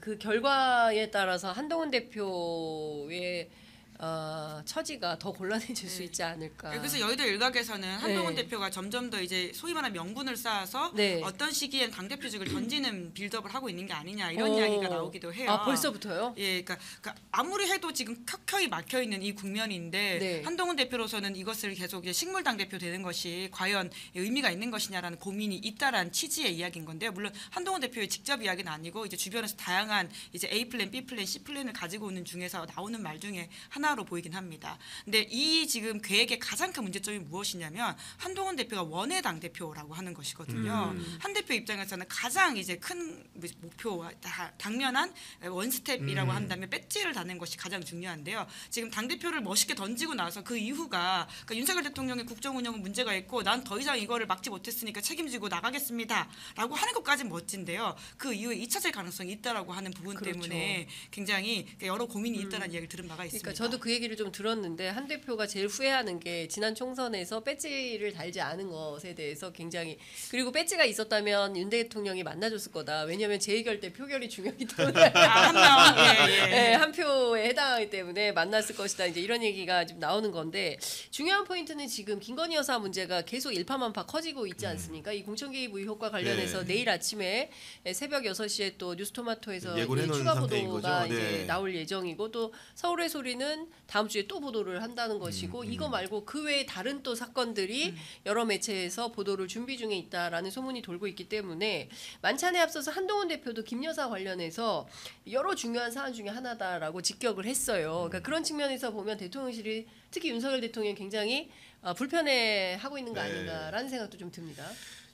Speaker 1: 그 결과에 따라서 한동훈 대표의 어, 처지가 더 곤란해질 수
Speaker 2: 네.
Speaker 1: 있지 않을까.
Speaker 2: 그래서 여의도 일각에서는 한동훈
Speaker 1: 네.
Speaker 2: 대표가 점점 더 이제 소위 말하는 명분을 쌓아서
Speaker 1: 네.
Speaker 2: 어떤 시기엔 당 대표직을 던지는 빌드업을 하고 있는 게 아니냐 이런
Speaker 1: 어.
Speaker 2: 이야기가 나오기도 해요.
Speaker 1: 아 벌써부터요?
Speaker 2: 예, 그러니까, 그러니까 아무리 해도 지금 켜켜이 막혀 있는 이 국면인데
Speaker 1: 네.
Speaker 2: 한동훈 대표로서는 이것을 계속 이제 식물 당 대표 되는 것이 과연 의미가 있는 것이냐라는 고민이 있다라는 취지의 이야기인 건데요. 물론 한동훈 대표의 직접 이야기는 아니고 이제 주변에서 다양한 이제 A 플랜, B 플랜, C 플랜을 가지고 오는 중에서 나오는 말 중에 하나 로 보이긴 합니다. 근데 이 지금 계획의 가장 큰 문제점이 무엇이냐면 한동훈 대표가 원외 당 대표라고 하는 것이거든요.
Speaker 1: 음.
Speaker 2: 한 대표 입장에서는 가장 이제 큰 목표와 다- 당면한 one step이라고
Speaker 3: 음.
Speaker 2: 한다면 배지를 다는 것이 가장 중요한데요. 지금 당 대표를 멋있게 던지고 나서 그 이후가 그러니까 윤석열 대통령의 국정 운영은 문제가 있고 난 더 이상 이거를 막지 못했으니까 책임지고 나가겠습니다라고 하는 것까지는 멋진데요. 그 이후에 잊혀질 가능성이 있다라고 하는 부분
Speaker 1: 그렇죠.
Speaker 2: 때문에 굉장히 여러 고민이 있다는 이야기를 들은 바가 있습니다.
Speaker 1: 그러니까 저도 그 얘기를 좀 들었는데 한 대표가 제일 후회하는 게 지난 총선에서 배지를 달지 않은 것에 대해서 굉장히 그리고 배지가 있었다면 윤 대통령이 만나줬을 거다. 왜냐하면 제2결 때 표결이 중요하기 때문에
Speaker 2: 아, 한 명, 예, 예.
Speaker 1: 네, 한 표에 해당하기 때문에 만났을 것이다. 이제 이런 얘기가 지금 나오는 건데 중요한 포인트는 지금 김건희 여사 문제가 계속 일파만파 커지고 있지 않습니까? 이 공천 개입 의혹과 관련해서
Speaker 3: 음. 네.
Speaker 1: 내일 아침에 새벽 6시에 또 뉴스토마토에서 추가 보도가? 이제
Speaker 3: 네.
Speaker 1: 나올 예정이고 또 서울의 소리는 다음 주에 또 보도를 한다는 것이고
Speaker 3: 음,
Speaker 1: 이거 말고 그 외에 다른 또 사건들이 여러 매체에서 보도를 준비 중에 있다라는 소문이 돌고 있기 때문에 만찬에 앞서서 한동훈 대표도 김 여사 관련해서 여러 중요한 사안 중에 하나다라고 직격을 했어요. 그러니까 그런 측면에서 보면 대통령실이 특히 윤석열 대통령이 굉장히 어, 불편해 하고 있는 거
Speaker 3: 네.
Speaker 1: 아닌가라는 생각도 좀 듭니다.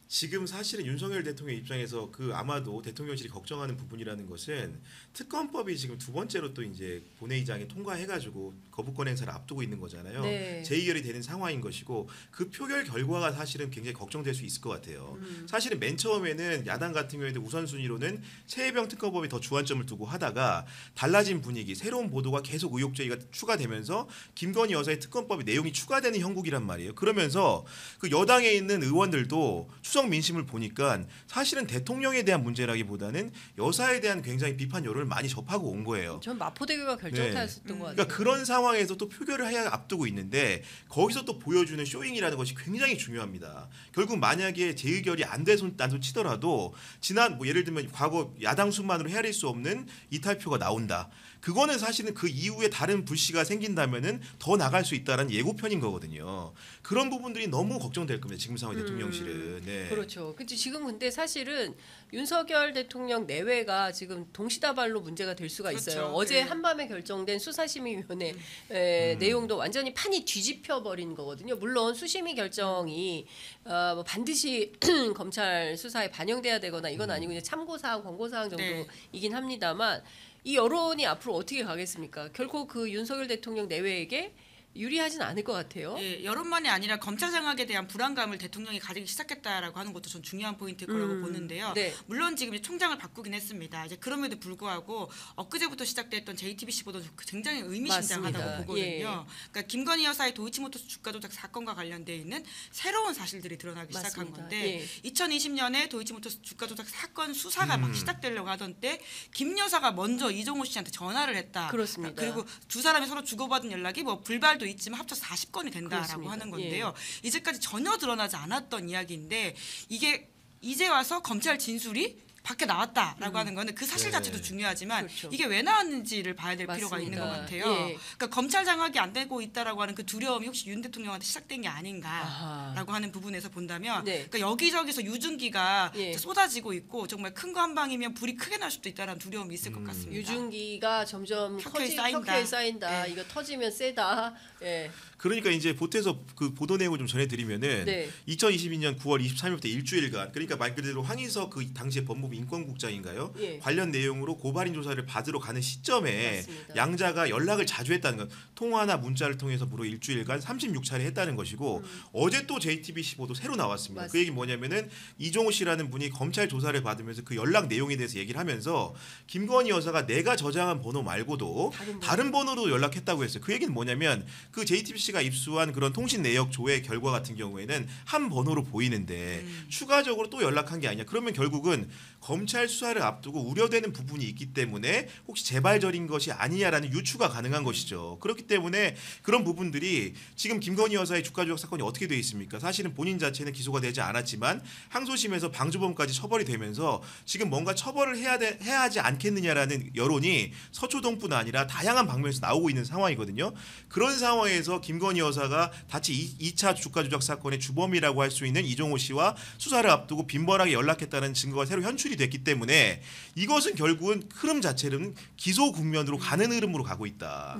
Speaker 3: 지금 사실은 윤석열 대통령 입장에서 그 아마도 대통령실이 걱정하는 부분이라는 것은 특검법이 지금 두 번째로 또 이제 본회의장에 통과해가지고 거부권 행사를 앞두고 있는 거잖아요.
Speaker 1: 네.
Speaker 3: 재의결이 되는 상황인 것이고 그 표결 결과가 사실은 굉장히 걱정될 수 있을 것 같아요.
Speaker 1: 음.
Speaker 3: 사실은 맨 처음에는 야당 같은 경우에도 우선순위로는 최혜병 특검법에 더 주안점을 두고 하다가 달라진 분위기, 새로운 보도가 계속 의혹 제기가 추가되면서 김건희 여사의 특검법의 내용이 추가되는 형국이란 말이에요. 그러면서 그 여당에 있는 의원들도 추석 민심을 보니까 사실은 대통령에 대한 문제라기보다는 여사에 대한 굉장히 비판 여론을 많이 접하고 온 거예요.
Speaker 1: 전 마포대교가 결정타였었던 것 같아요.
Speaker 3: 그러니까 그런 상황에서 또 표결을 해야 앞두고 있는데 거기서 또 보여주는 showing이라는 것이 굉장히 중요합니다. 결국 만약에 재의결이 안 돼서 나도 치더라도 지난 뭐 예를 들면 과거 야당 수만으로 헤아릴 수 없는 이탈표가 나온다. 그거는 사실은 그 이후에 다른 불씨가 생긴다면은 더 나갈 수 있다라는 예고편인 거거든요. 그런 부분들이 너무 걱정될 겁니다. 지금 상황 대통령실은. 네.
Speaker 1: 그렇죠. 그치 지금 근데 사실은 윤석열 대통령 내외가 지금 동시다발로 문제가 될 수가 있어요.
Speaker 2: 그렇죠.
Speaker 1: 어제
Speaker 2: 네.
Speaker 1: 한밤에 결정된 수사심의위원회 에, 내용도 완전히 판이 뒤집혀 버린 거거든요. 물론 수심위 결정이 어, 뭐 반드시 검찰 수사에 반영돼야 되거나 이건 아니고 이제 참고 사항, 권고 사항
Speaker 2: 네.
Speaker 1: 정도이긴 합니다만 이 여론이 앞으로 어떻게 가겠습니까? 결코 그 윤석열 대통령 내외에게 유리하진 않을 것 같아요.
Speaker 2: 예, 여론만이 아니라 검찰 장악에 대한 불안감을 대통령이 가지기 시작했다라고 하는 것도 전 중요한 포인트일 거라고
Speaker 1: 음,
Speaker 2: 보는데요.
Speaker 1: 네.
Speaker 2: 물론 지금 총장을 바꾸긴 했습니다. 이제 그럼에도 불구하고 엊그제부터 시작됐던 JTBC 보도 굉장히 의미심장하다고
Speaker 1: 맞습니다.
Speaker 2: 보거든요.
Speaker 1: 예.
Speaker 2: 그러니까 김건희 여사의 도이치모터스 주가 조작 사건과 관련돼 있는 새로운 사실들이 드러나기 시작한
Speaker 1: 맞습니다.
Speaker 2: 건데
Speaker 1: 예.
Speaker 2: 2020년에 도이치모터스 주가 조작 사건 수사가 막 시작되려고 하던 때 김 여사가 먼저 이종호 씨한테 전화를 했다.
Speaker 1: 그렇습니다.
Speaker 2: 그리고 두 사람이 서로 주고받은 연락이 뭐 불발도 있지만 합쳐 40건이 된다라고
Speaker 1: 그렇습니다. 예.
Speaker 2: 하는 건데요. 이제까지 전혀 드러나지 않았던 이야기인데 이게 이제 와서 검찰 진술이 밖에 나왔다라고 하는 거는 그 사실
Speaker 3: 네.
Speaker 2: 자체도 중요하지만
Speaker 1: 음. 그렇죠.
Speaker 2: 이게 왜 나왔는지를 봐야 될 필요가 있는 것
Speaker 1: 맞습니다.
Speaker 2: 같아요.
Speaker 1: 예.
Speaker 2: 그러니까 검찰 장악이 안 되고 있다라고 하는 그 두려움이 혹시 윤 대통령한테 시작된 게 아닌가라고
Speaker 1: 아하.
Speaker 2: 하는 부분에서 본다면
Speaker 1: 네.
Speaker 2: 그러니까 여기저기서 유증기가
Speaker 1: 예.
Speaker 2: 쏟아지고 있고 정말 큰 거 한 방이면 불이 크게 날 수도 있다라는 두려움이 있을 것
Speaker 3: 음.
Speaker 2: 같습니다.
Speaker 1: 유증기가 점점 커지,
Speaker 2: 쌓인다.
Speaker 1: 쌓인다.
Speaker 2: 예.
Speaker 1: 이거 터지면 세다. 예.
Speaker 3: 그러니까 이제 보태서 그 보도 내용을 좀 전해드리면은
Speaker 1: 네.
Speaker 3: 2022년 9월 23일부터 일주일간 그러니까 말 그대로 황희석 그 당시에 법무부 인권국장인가요?
Speaker 1: 예.
Speaker 3: 관련 내용으로 고발인 조사를 받으러 가는 시점에
Speaker 1: 맞습니다.
Speaker 3: 양자가 연락을 자주 했다는 것, 통화나 문자를 통해서 무려 일주일간 36차례 했다는 것이고 어제 또 JTBC 보도 새로 나왔습니다.
Speaker 1: 음. 맞습니다.
Speaker 3: 그 얘기 뭐냐면은 이종호 씨라는 분이 검찰 조사를 받으면서 그 연락 내용에 대해서 얘기를 하면서 김건희 여사가 내가 저장한 번호 말고도
Speaker 1: 다른.
Speaker 3: 다른 번호로 연락했다고 했어요. 그 얘기는 뭐냐면 그 JTBC가 입수한 그런 통신 내역 조회 결과 같은 경우에는 한 번호로 보이는데
Speaker 1: 음.
Speaker 3: 추가적으로 또 연락한 게 아니냐. 그러면 결국은 검찰 수사를 앞두고 우려되는 부분이 있기 때문에 혹시 재발절인 것이 아니냐라는 유추가 가능한 것이죠. 그렇기 때문에 그런 부분들이 지금 김건희 여사의 주가 조작 사건이 어떻게 돼 있습니까? 사실은 본인 자체는 기소가 되지 않았지만 항소심에서 방조범까지 처벌이 되면서 지금 뭔가 처벌을 해야 돼, 해야 하지 않겠느냐라는 여론이 서초동뿐 아니라 다양한 방면에서 나오고 있는 상황이거든요. 그런 상황에서 김건희 여사가 다치 2차 주가 조작 사건의 주범이라고 할 수 있는 이종호 씨와 수사를 앞두고 빈번하게 연락했다는 증거가 새로 현출이 됐기 때문에 이것은 결국은 흐름 자체는 기소 국면으로 가는 흐름으로 가고 있다.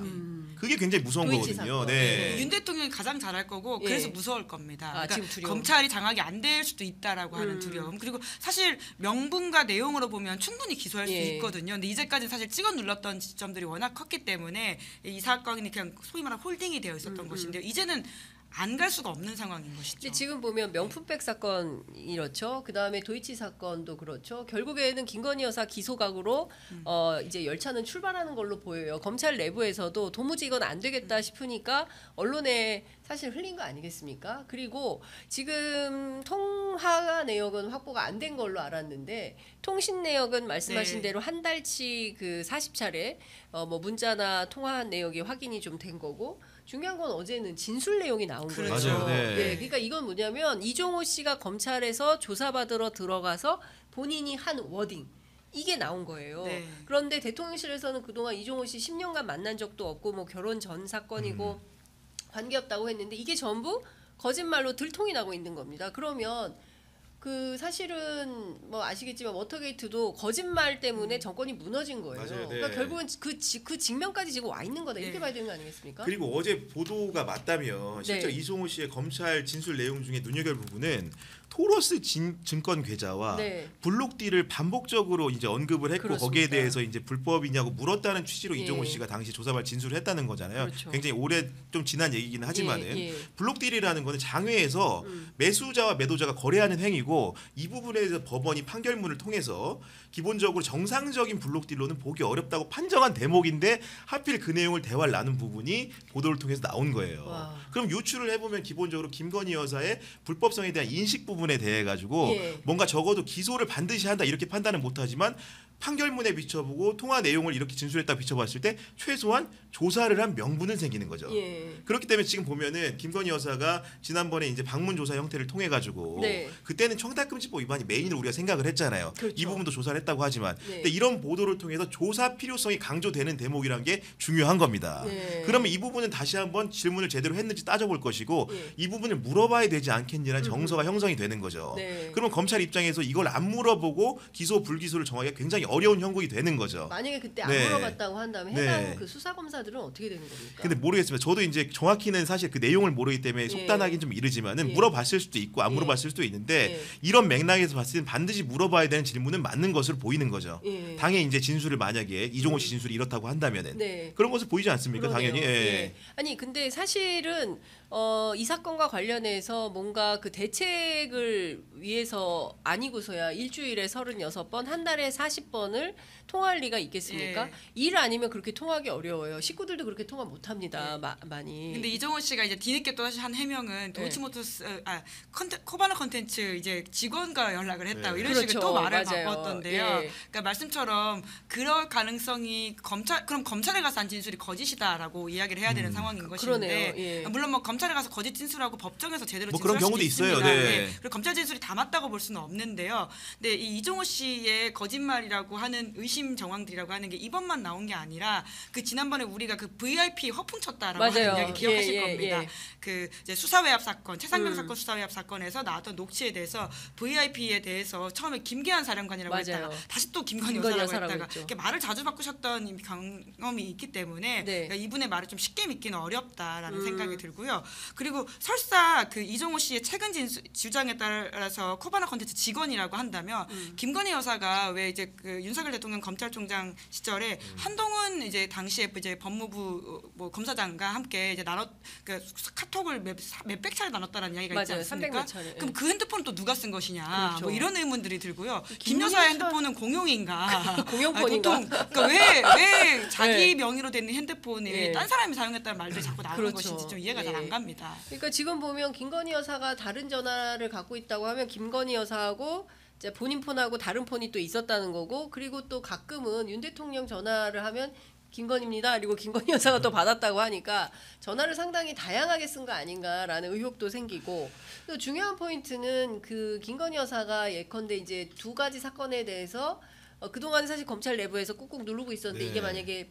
Speaker 3: 그게 굉장히 무서운 거거든요.
Speaker 1: 사건.
Speaker 3: 네.
Speaker 2: 윤 대통령이 가장 잘할 거고
Speaker 1: 예.
Speaker 2: 그래서 무서울 겁니다.
Speaker 1: 아,
Speaker 2: 그러니까. 검찰이 장악이 안 될 수도 있다라고 하는
Speaker 1: 음.
Speaker 2: 두려움. 그리고 사실 명분과 내용으로 보면 충분히 기소할
Speaker 1: 예.
Speaker 2: 수 있거든요. 근데 이제까지 사실 찍어 눌렀던 지점들이 워낙 컸기 때문에 이 사건이 그냥 소위 말하는 홀딩이 되어 있었던 것인데요. 이제는 안 갈 수가 없는 상황인 것이죠.
Speaker 1: 지금 보면 명품백 사건 이렇죠. 그 다음에 도이치 사건도 그렇죠. 결국에는 김건희 여사 기소각으로
Speaker 2: 음.
Speaker 1: 어 이제 열차는 출발하는 걸로 보여요. 검찰 내부에서도 도무지 이건 안 되겠다 싶으니까 언론에 사실 흘린 거 아니겠습니까? 그리고 지금 통화 내역은 확보가 안 된 걸로 알았는데 통신 내역은 말씀하신
Speaker 2: 네.
Speaker 1: 대로 한 달치 그 40차례 어 뭐 문자나 통화 내역이 확인이 좀 된 거고 중요한 건 어제는 진술 내용이 나온 거예요.
Speaker 2: 그렇죠.
Speaker 3: 맞아요. 네.
Speaker 1: 예, 그러니까 이건 뭐냐면 이종호 씨가 검찰에서 조사받으러 들어가서 본인이 한 wording 이게 나온 거예요.
Speaker 2: 네.
Speaker 1: 그런데 대통령실에서는 그동안 이종호 씨 10년간 만난 적도 없고 뭐 결혼 전 사건이고 관계 없다고 했는데 이게 전부 거짓말로 들통이 나고 있는 겁니다. 그러면 그 사실은 뭐 아시겠지만 워터게이트도 거짓말 때문에 정권이 무너진 거예요.
Speaker 3: 맞아요. 네.
Speaker 1: 그러니까 결국은 그, 지- 그 직면까지 지금 와 있는 거다 이렇게
Speaker 2: 네.
Speaker 1: 봐야 되는 거 아니겠습니까?
Speaker 3: 그리고 어제 보도가 맞다면 실제
Speaker 1: 네.
Speaker 3: 이송호 씨의 검찰 진술 내용 중에 눈여겨볼 부분은 토러스 진, 증권 계좌와
Speaker 1: 네.
Speaker 3: 블록딜을 반복적으로 이제 언급을 했고
Speaker 1: 그렇습니다.
Speaker 3: 거기에 대해서 이제 불법이냐고 물었다는 취지로
Speaker 1: 예.
Speaker 3: 이종호 씨가 당시 조사발 진술을 했다는 거잖아요.
Speaker 1: 그렇죠.
Speaker 3: 굉장히 오래 좀 지난 얘기기는 하지만은
Speaker 1: 예, 예.
Speaker 3: 블록딜이라는 거는 장외에서
Speaker 1: 음.
Speaker 3: 매수자와 매도자가 거래하는 행위고 이 부분에 대해서 법원이 판결문을 통해서 기본적으로 정상적인 블록딜로는 보기 어렵다고 판정한 대목인데 하필 그 내용을 대화를 나눈 부분이 보도를 통해서 나온 거예요.
Speaker 1: 와.
Speaker 3: 그럼 유추를 해보면 기본적으로 김건희 여사의 불법성에 대한 인식 부분에 대해 가지고
Speaker 1: 예.
Speaker 3: 뭔가 적어도 기소를 반드시 한다 이렇게 판단은 못하지만 판결문에 비춰보고 통화 내용을 이렇게 진술했다 비춰봤을 때 최소한 조사를 한 명분은 생기는 거죠.
Speaker 1: 예.
Speaker 3: 그렇기 때문에 지금 보면은 김건희 여사가 지난번에 이제 방문 조사 형태를 통해 가지고
Speaker 1: 네.
Speaker 3: 그때는 청탁금지법 위반이 메인으로 우리가 생각을 했잖아요.
Speaker 1: 그렇죠.
Speaker 3: 이 부분도 조사를 했다고 하지만
Speaker 1: 네.
Speaker 3: 근데 이런 보도를 통해서 조사 필요성이 강조되는 대목이란 게 중요한 겁니다.
Speaker 1: 네.
Speaker 3: 그러면 이 부분은 다시 한번 질문을 제대로 했는지 따져볼 것이고
Speaker 1: 예.
Speaker 3: 이 부분을 물어봐야 되지 않겠냐는 정서가 형성이 되는 거죠.
Speaker 1: 네.
Speaker 3: 그럼 검찰 입장에서 이걸 안 물어보고 기소 불기소를 정하기가 굉장히 어려운 형국이 되는 거죠.
Speaker 1: 만약에 그때 안
Speaker 3: 네.
Speaker 1: 물어봤다고 한다면 해당
Speaker 3: 네.
Speaker 1: 그 수사 검사들은 어떻게 되는 겁니까?
Speaker 3: 근데 모르겠습니다. 저도 이제 정확히는 사실 그 내용을 모르기 때문에
Speaker 1: 예.
Speaker 3: 속단하기는 좀 이르지만은
Speaker 1: 예.
Speaker 3: 물어봤을 수도 있고 안
Speaker 1: 예.
Speaker 3: 물어봤을 수도 있는데
Speaker 1: 예.
Speaker 3: 이런 맥락에서 봤을 때는 반드시 물어봐야 되는 질문은 맞는 것으로 보이는 거죠.
Speaker 1: 예.
Speaker 3: 당연히 이제 진술을 만약에 이종호 씨 진술이 이렇다고 한다면은
Speaker 1: 네.
Speaker 3: 그런 것을 보이지 않습니까?
Speaker 1: 그러네요.
Speaker 3: 당연히. 예.
Speaker 1: 예. 아니 근데 사실은 어, 이 사건과 관련해서 뭔가 그 대책을 위해서 아니고서야 일주일에 36번, 한 달에 40번을 통화할 리가 있겠습니까?
Speaker 2: 예.
Speaker 1: 일 아니면 그렇게 통하기 어려워요. 식구들도 그렇게 통화 못 합니다. 마- 많이.
Speaker 2: 근데 이정호 씨가 이제 뒤늦게 또 다시 한 해명은
Speaker 1: 네.
Speaker 2: 도이치모터스 어, 아 컨테, 코바나 컨텐츠 이제 직원과 연락을 했다고
Speaker 3: 네.
Speaker 2: 이런
Speaker 1: 그렇죠.
Speaker 2: 식으로 또 말을
Speaker 1: 맞아요.
Speaker 2: 바꿨던데요.
Speaker 1: 예.
Speaker 2: 그러니까 말씀처럼 그럴 가능성이 검찰 그럼 검찰에 가서 한 진술이 거짓이다라고 이야기를 해야 되는 상황인 것인데
Speaker 1: 그러네요. 예.
Speaker 2: 물론 뭐 검찰 에 가서 거짓 진술하고 법정에서 제대로
Speaker 3: 뭐
Speaker 2: 진술할
Speaker 3: 그런 경우도
Speaker 2: 수도
Speaker 3: 있어요.
Speaker 2: 있습니다.
Speaker 3: 네.
Speaker 2: 예. 그리고 검찰 진술이 다 맞다고 볼 수는 없는데요. 근데 이 이종호 씨의 거짓말이라고 하는 의심 정황들이라고 하는 게 이번만 나온 게 아니라 그 지난번에 우리가 그 VIP 허풍 쳤다라고
Speaker 1: 맞아요.
Speaker 2: 하는 이야기 기억하실
Speaker 1: 예, 예,
Speaker 2: 겁니다.
Speaker 1: 예.
Speaker 2: 그 이제 수사 외압 사건, 최상병
Speaker 1: 음.
Speaker 2: 사건 수사 외압 사건에서 나왔던 녹취에 대해서 VIP에 대해서 처음에 김계한 사령관이라고
Speaker 1: 맞아요.
Speaker 2: 했다가 다시 또 김건희
Speaker 1: 김건희
Speaker 2: 여사라고
Speaker 1: 여사라고
Speaker 2: 했다가
Speaker 1: 했죠.
Speaker 2: 이렇게 말을 자주 바꾸셨던 이 경험이 있기 때문에
Speaker 1: 네.
Speaker 2: 그러니까 이분의 말을 좀 쉽게 믿기는 어렵다라는
Speaker 1: 음.
Speaker 2: 생각이 들고요. 그리고 설사 그 이종호 씨의 최근 진수, 주장에 따라서 코바나 컨텐츠 직원이라고 한다면
Speaker 1: 음.
Speaker 2: 김건희 여사가 왜 이제 그 윤석열 대통령 검찰총장 시절에
Speaker 3: 음.
Speaker 2: 한동훈 이제 당시에 이제 법무부 어, 뭐 검사장과 함께 이제 나눴 그 카톡을 몇, 몇백 차례 나눴다는 이야기가 있지
Speaker 1: 맞아요.
Speaker 2: 않습니까?
Speaker 1: 300몇 차례.
Speaker 2: 그럼 그 핸드폰은 또 누가 쓴 것이냐?
Speaker 1: 그렇죠.
Speaker 2: 뭐 이런 의문들이 들고요. 김김 여사의
Speaker 1: 여사-
Speaker 2: 핸드폰은 공용인가?
Speaker 1: 공용폰인가?
Speaker 2: 아니, 보통 그러니까 왜왜 자기
Speaker 1: 네.
Speaker 2: 명의로 된 핸드폰을
Speaker 1: 예.
Speaker 2: 딴 사람이 사용했다는 말들이 자꾸 나오는
Speaker 1: 그렇죠.
Speaker 2: 것인지 좀 이해가 잘
Speaker 1: 예.
Speaker 2: 안 갑니다.
Speaker 1: 그러니까 지금 보면 김건희 여사가 다른 전화를 갖고 있다고 하면 김건희 여사하고 이제 본인 폰하고 다른 폰이 또 있었다는 거고 그리고 또 가끔은 윤 대통령 전화를 하면 김건희입니다. 그리고 김건희 여사가 또 받았다고 하니까 전화를 상당히 다양하게 쓴 거 아닌가라는 의혹도 생기고 또 중요한 포인트는 그 김건희 여사가 예컨대 이제 두 가지 사건에 대해서 어, 그동안 사실 검찰 내부에서 꾹꾹 누르고 있었는데
Speaker 3: 네.
Speaker 1: 이게 만약에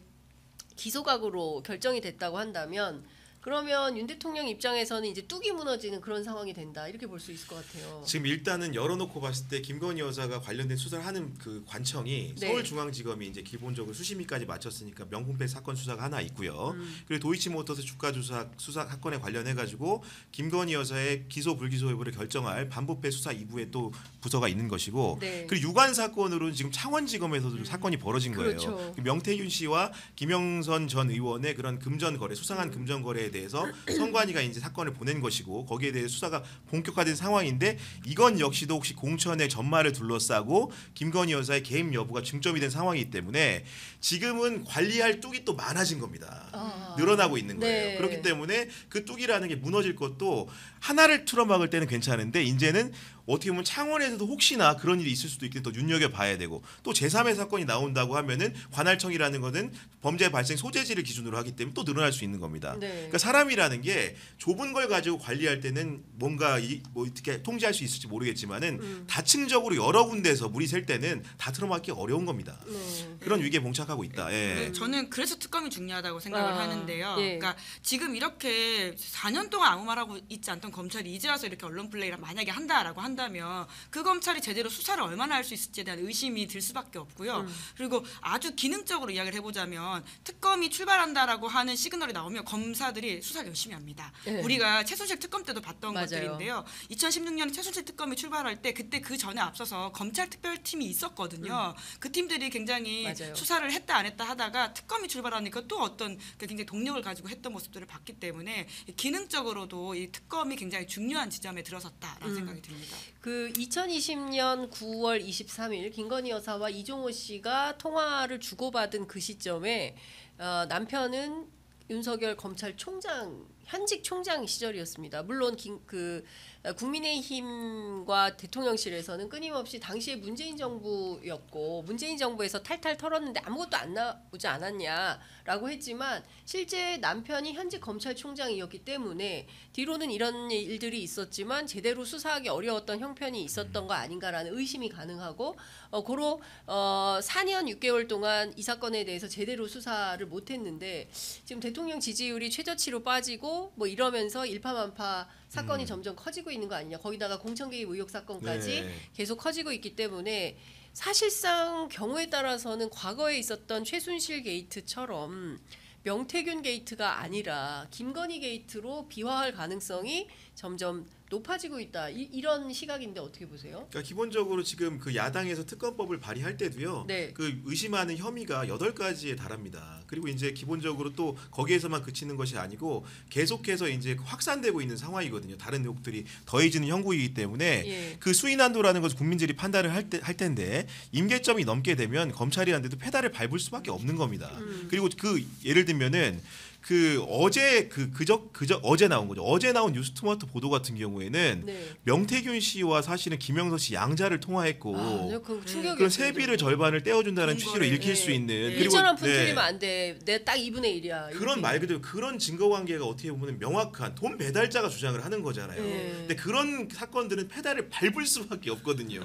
Speaker 1: 기소각으로 결정이 됐다고 한다면 그러면 윤 대통령 입장에서는 이제 뚝이 무너지는 그런 상황이 된다 이렇게 볼 수 있을 것 같아요.
Speaker 3: 지금 일단은 열어놓고 봤을 때 김건희 여사가 관련된 수사를 하는 그 관청이
Speaker 1: 네.
Speaker 3: 서울중앙지검이 이제 기본적으로 수심위까지 마쳤으니까 명품백 사건 수사가 하나 있고요.
Speaker 1: 음.
Speaker 3: 그리고 도이치모터스 주가 조사 수사 사건에 관련해 가지고 김건희 여사의 기소 불기소 여부를 결정할 반부패 수사 2부에 또 부서가 있는 것이고
Speaker 1: 네.
Speaker 3: 그리고 유관 사건으로는 지금 창원지검에서도 사건이 벌어진 거예요.
Speaker 1: 그렇죠.
Speaker 3: 그 명태균 씨와 김영선 전 의원의 그런 금전 거래, 수상한 금전 거래에 대해서 선관위가 이제 사건을 보낸 것이고 거기에 대해 수사가 본격화된 상황인데 이건 역시도 혹시 공천의 전말을 둘러싸고 김건희 여사의 개입 여부가 중점이 된 상황이기 때문에 지금은 관리할 뚝이 또 많아진 겁니다.
Speaker 1: 아.
Speaker 3: 늘어나고 있는 거예요.
Speaker 1: 네.
Speaker 3: 그렇기 때문에 그 뚝이라는 게 무너질 것도 하나를 틀어막을 때는 괜찮은데 이제는 어떻게 보면 창원에서도 혹시나 그런 일이 있을 수도 있기 때문에 또 눈여겨 봐야 되고 또 제3의 사건이 나온다고 하면은 관할청이라는 거는 범죄 발생 소재지를 기준으로 하기 때문에 또 늘어날 수 있는 겁니다.
Speaker 1: 네.
Speaker 3: 그러니까 사람이라는 게 좁은 걸 가지고 관리할 때는 뭔가 이, 뭐 어떻게 통제할 수 있을지 모르겠지만은
Speaker 1: 음.
Speaker 3: 다층적으로 여러 군데서 물이 셀 때는 다 틀어막기 어려운 겁니다.
Speaker 1: 네.
Speaker 3: 그런 위기에 봉착하고 있다. 예.
Speaker 2: 네, 저는 그래서 특검이 중요하다고 생각을
Speaker 1: 아,
Speaker 2: 하는데요.
Speaker 1: 예.
Speaker 2: 그러니까 지금 이렇게 4년 동안 아무 말하고 있지 않던 검찰이 이제 와서 이렇게 언론 플레이를 만약에 한다라고 한다면 그 검찰이 제대로 수사를 얼마나 할 수 있을지에 대한 의심이 들 수밖에 없고요.
Speaker 1: 음.
Speaker 2: 그리고 아주 기능적으로 이야기를 해보자면 특검이 출발한다라고 하는 시그널이 나오면 검사들이 수사를 열심히 합니다.
Speaker 1: 예.
Speaker 2: 우리가 최순실 특검 때도 봤던
Speaker 1: 맞아요.
Speaker 2: 것들인데요. 2016년에 최순실 특검이 출발할 때 그때 그 전에 앞서서 검찰 특별팀이 있었거든요. 그 팀들이 굉장히
Speaker 1: 음. 맞아요.
Speaker 2: 수사를 했다 안 했다 하다가 특검이 출발하니까 또 어떤 그 굉장히 동력을 가지고 했던 모습들을 봤기 때문에 이 기능적으로도 이 특검이 굉장히 중요한 지점에 들어섰다라는
Speaker 1: 음.
Speaker 2: 생각이 듭니다.
Speaker 1: 그 2020년 9월 23일 김건희 여사와 이종호 씨가 통화를 주고받은 그 시점에 어, 남편은 윤석열 검찰총장 현직 총장 시절이었습니다. 물론 김, 그 어, 국민의힘과 대통령실에서는 끊임없이 당시에 문재인 정부였고 문재인 정부에서 탈탈 털었는데 아무것도 안 나오지 않았냐라고 했지만 실제 남편이 현직 검찰총장이었기 때문에 뒤로는 이런 일들이 있었지만 제대로 수사하기 어려웠던 형편이 있었던 거 아닌가라는 의심이 가능하고 어 고로 어 4년 6개월 동안 이 사건에 대해서 제대로 수사를 못했는데 지금 대통령 지지율이 최저치로 빠지고 뭐 이러면서 일파만파 사건이
Speaker 3: 음.
Speaker 1: 점점 커지고 있는 거 아니냐 거기다가 공천 개입 의혹 사건까지
Speaker 3: 네.
Speaker 1: 계속 커지고 있기 때문에 사실상 경우에 따라서는 과거에 있었던 최순실 게이트처럼 명태균 게이트가 아니라 김건희 게이트로 비화할 가능성이 점점 높아지고 있다. 이, 런 시각인데 어떻게 보세요?
Speaker 3: 그러니까 기본적으로 지금 그 야당에서 특검법을 발의할 때도요.
Speaker 1: 네.
Speaker 3: 그 의심하는 혐의가 여덟 가지에 달합니다. 그리고 이제 기본적으로 또 거기에서만 그치는 것이 아니고 계속해서 이제 확산되고 있는 상황이거든요. 다른 의혹들이 더해지는 형국이기 때문에
Speaker 1: 예.
Speaker 3: 그 수위 난도라는 것을 국민들이 판단을 할, 때, 할 텐데 임계점이 넘게 되면 검찰이한테도 페달을 밟을 수밖에 없는 겁니다.
Speaker 1: 음.
Speaker 3: 그리고 그 예를 들면은 그 어제 그 그저 그저 어제 나온 거죠. 어제 나온 뉴스토마토 보도 같은 경우에는
Speaker 1: 네.
Speaker 3: 명태균 씨와 사실은 김영서 씨 양자를 통화했고
Speaker 1: 아, 네, 그
Speaker 3: 그런 세비를 절반을 떼어준다는 취지로
Speaker 2: 근거를,
Speaker 3: 읽힐
Speaker 1: 예.
Speaker 3: 수 있는
Speaker 2: 네.
Speaker 3: 그리고
Speaker 1: 1천 원
Speaker 3: 네.
Speaker 1: 분틀리면 안 돼. 내 딱 2분의 1이야.
Speaker 3: 그런 말 그대로 그런 증거 관계가 어떻게 보면 명확한 돈 배달자가 주장을 하는 거잖아요.
Speaker 1: 네.
Speaker 3: 근데 그런 사건들은 페달을 밟을 수밖에 없거든요.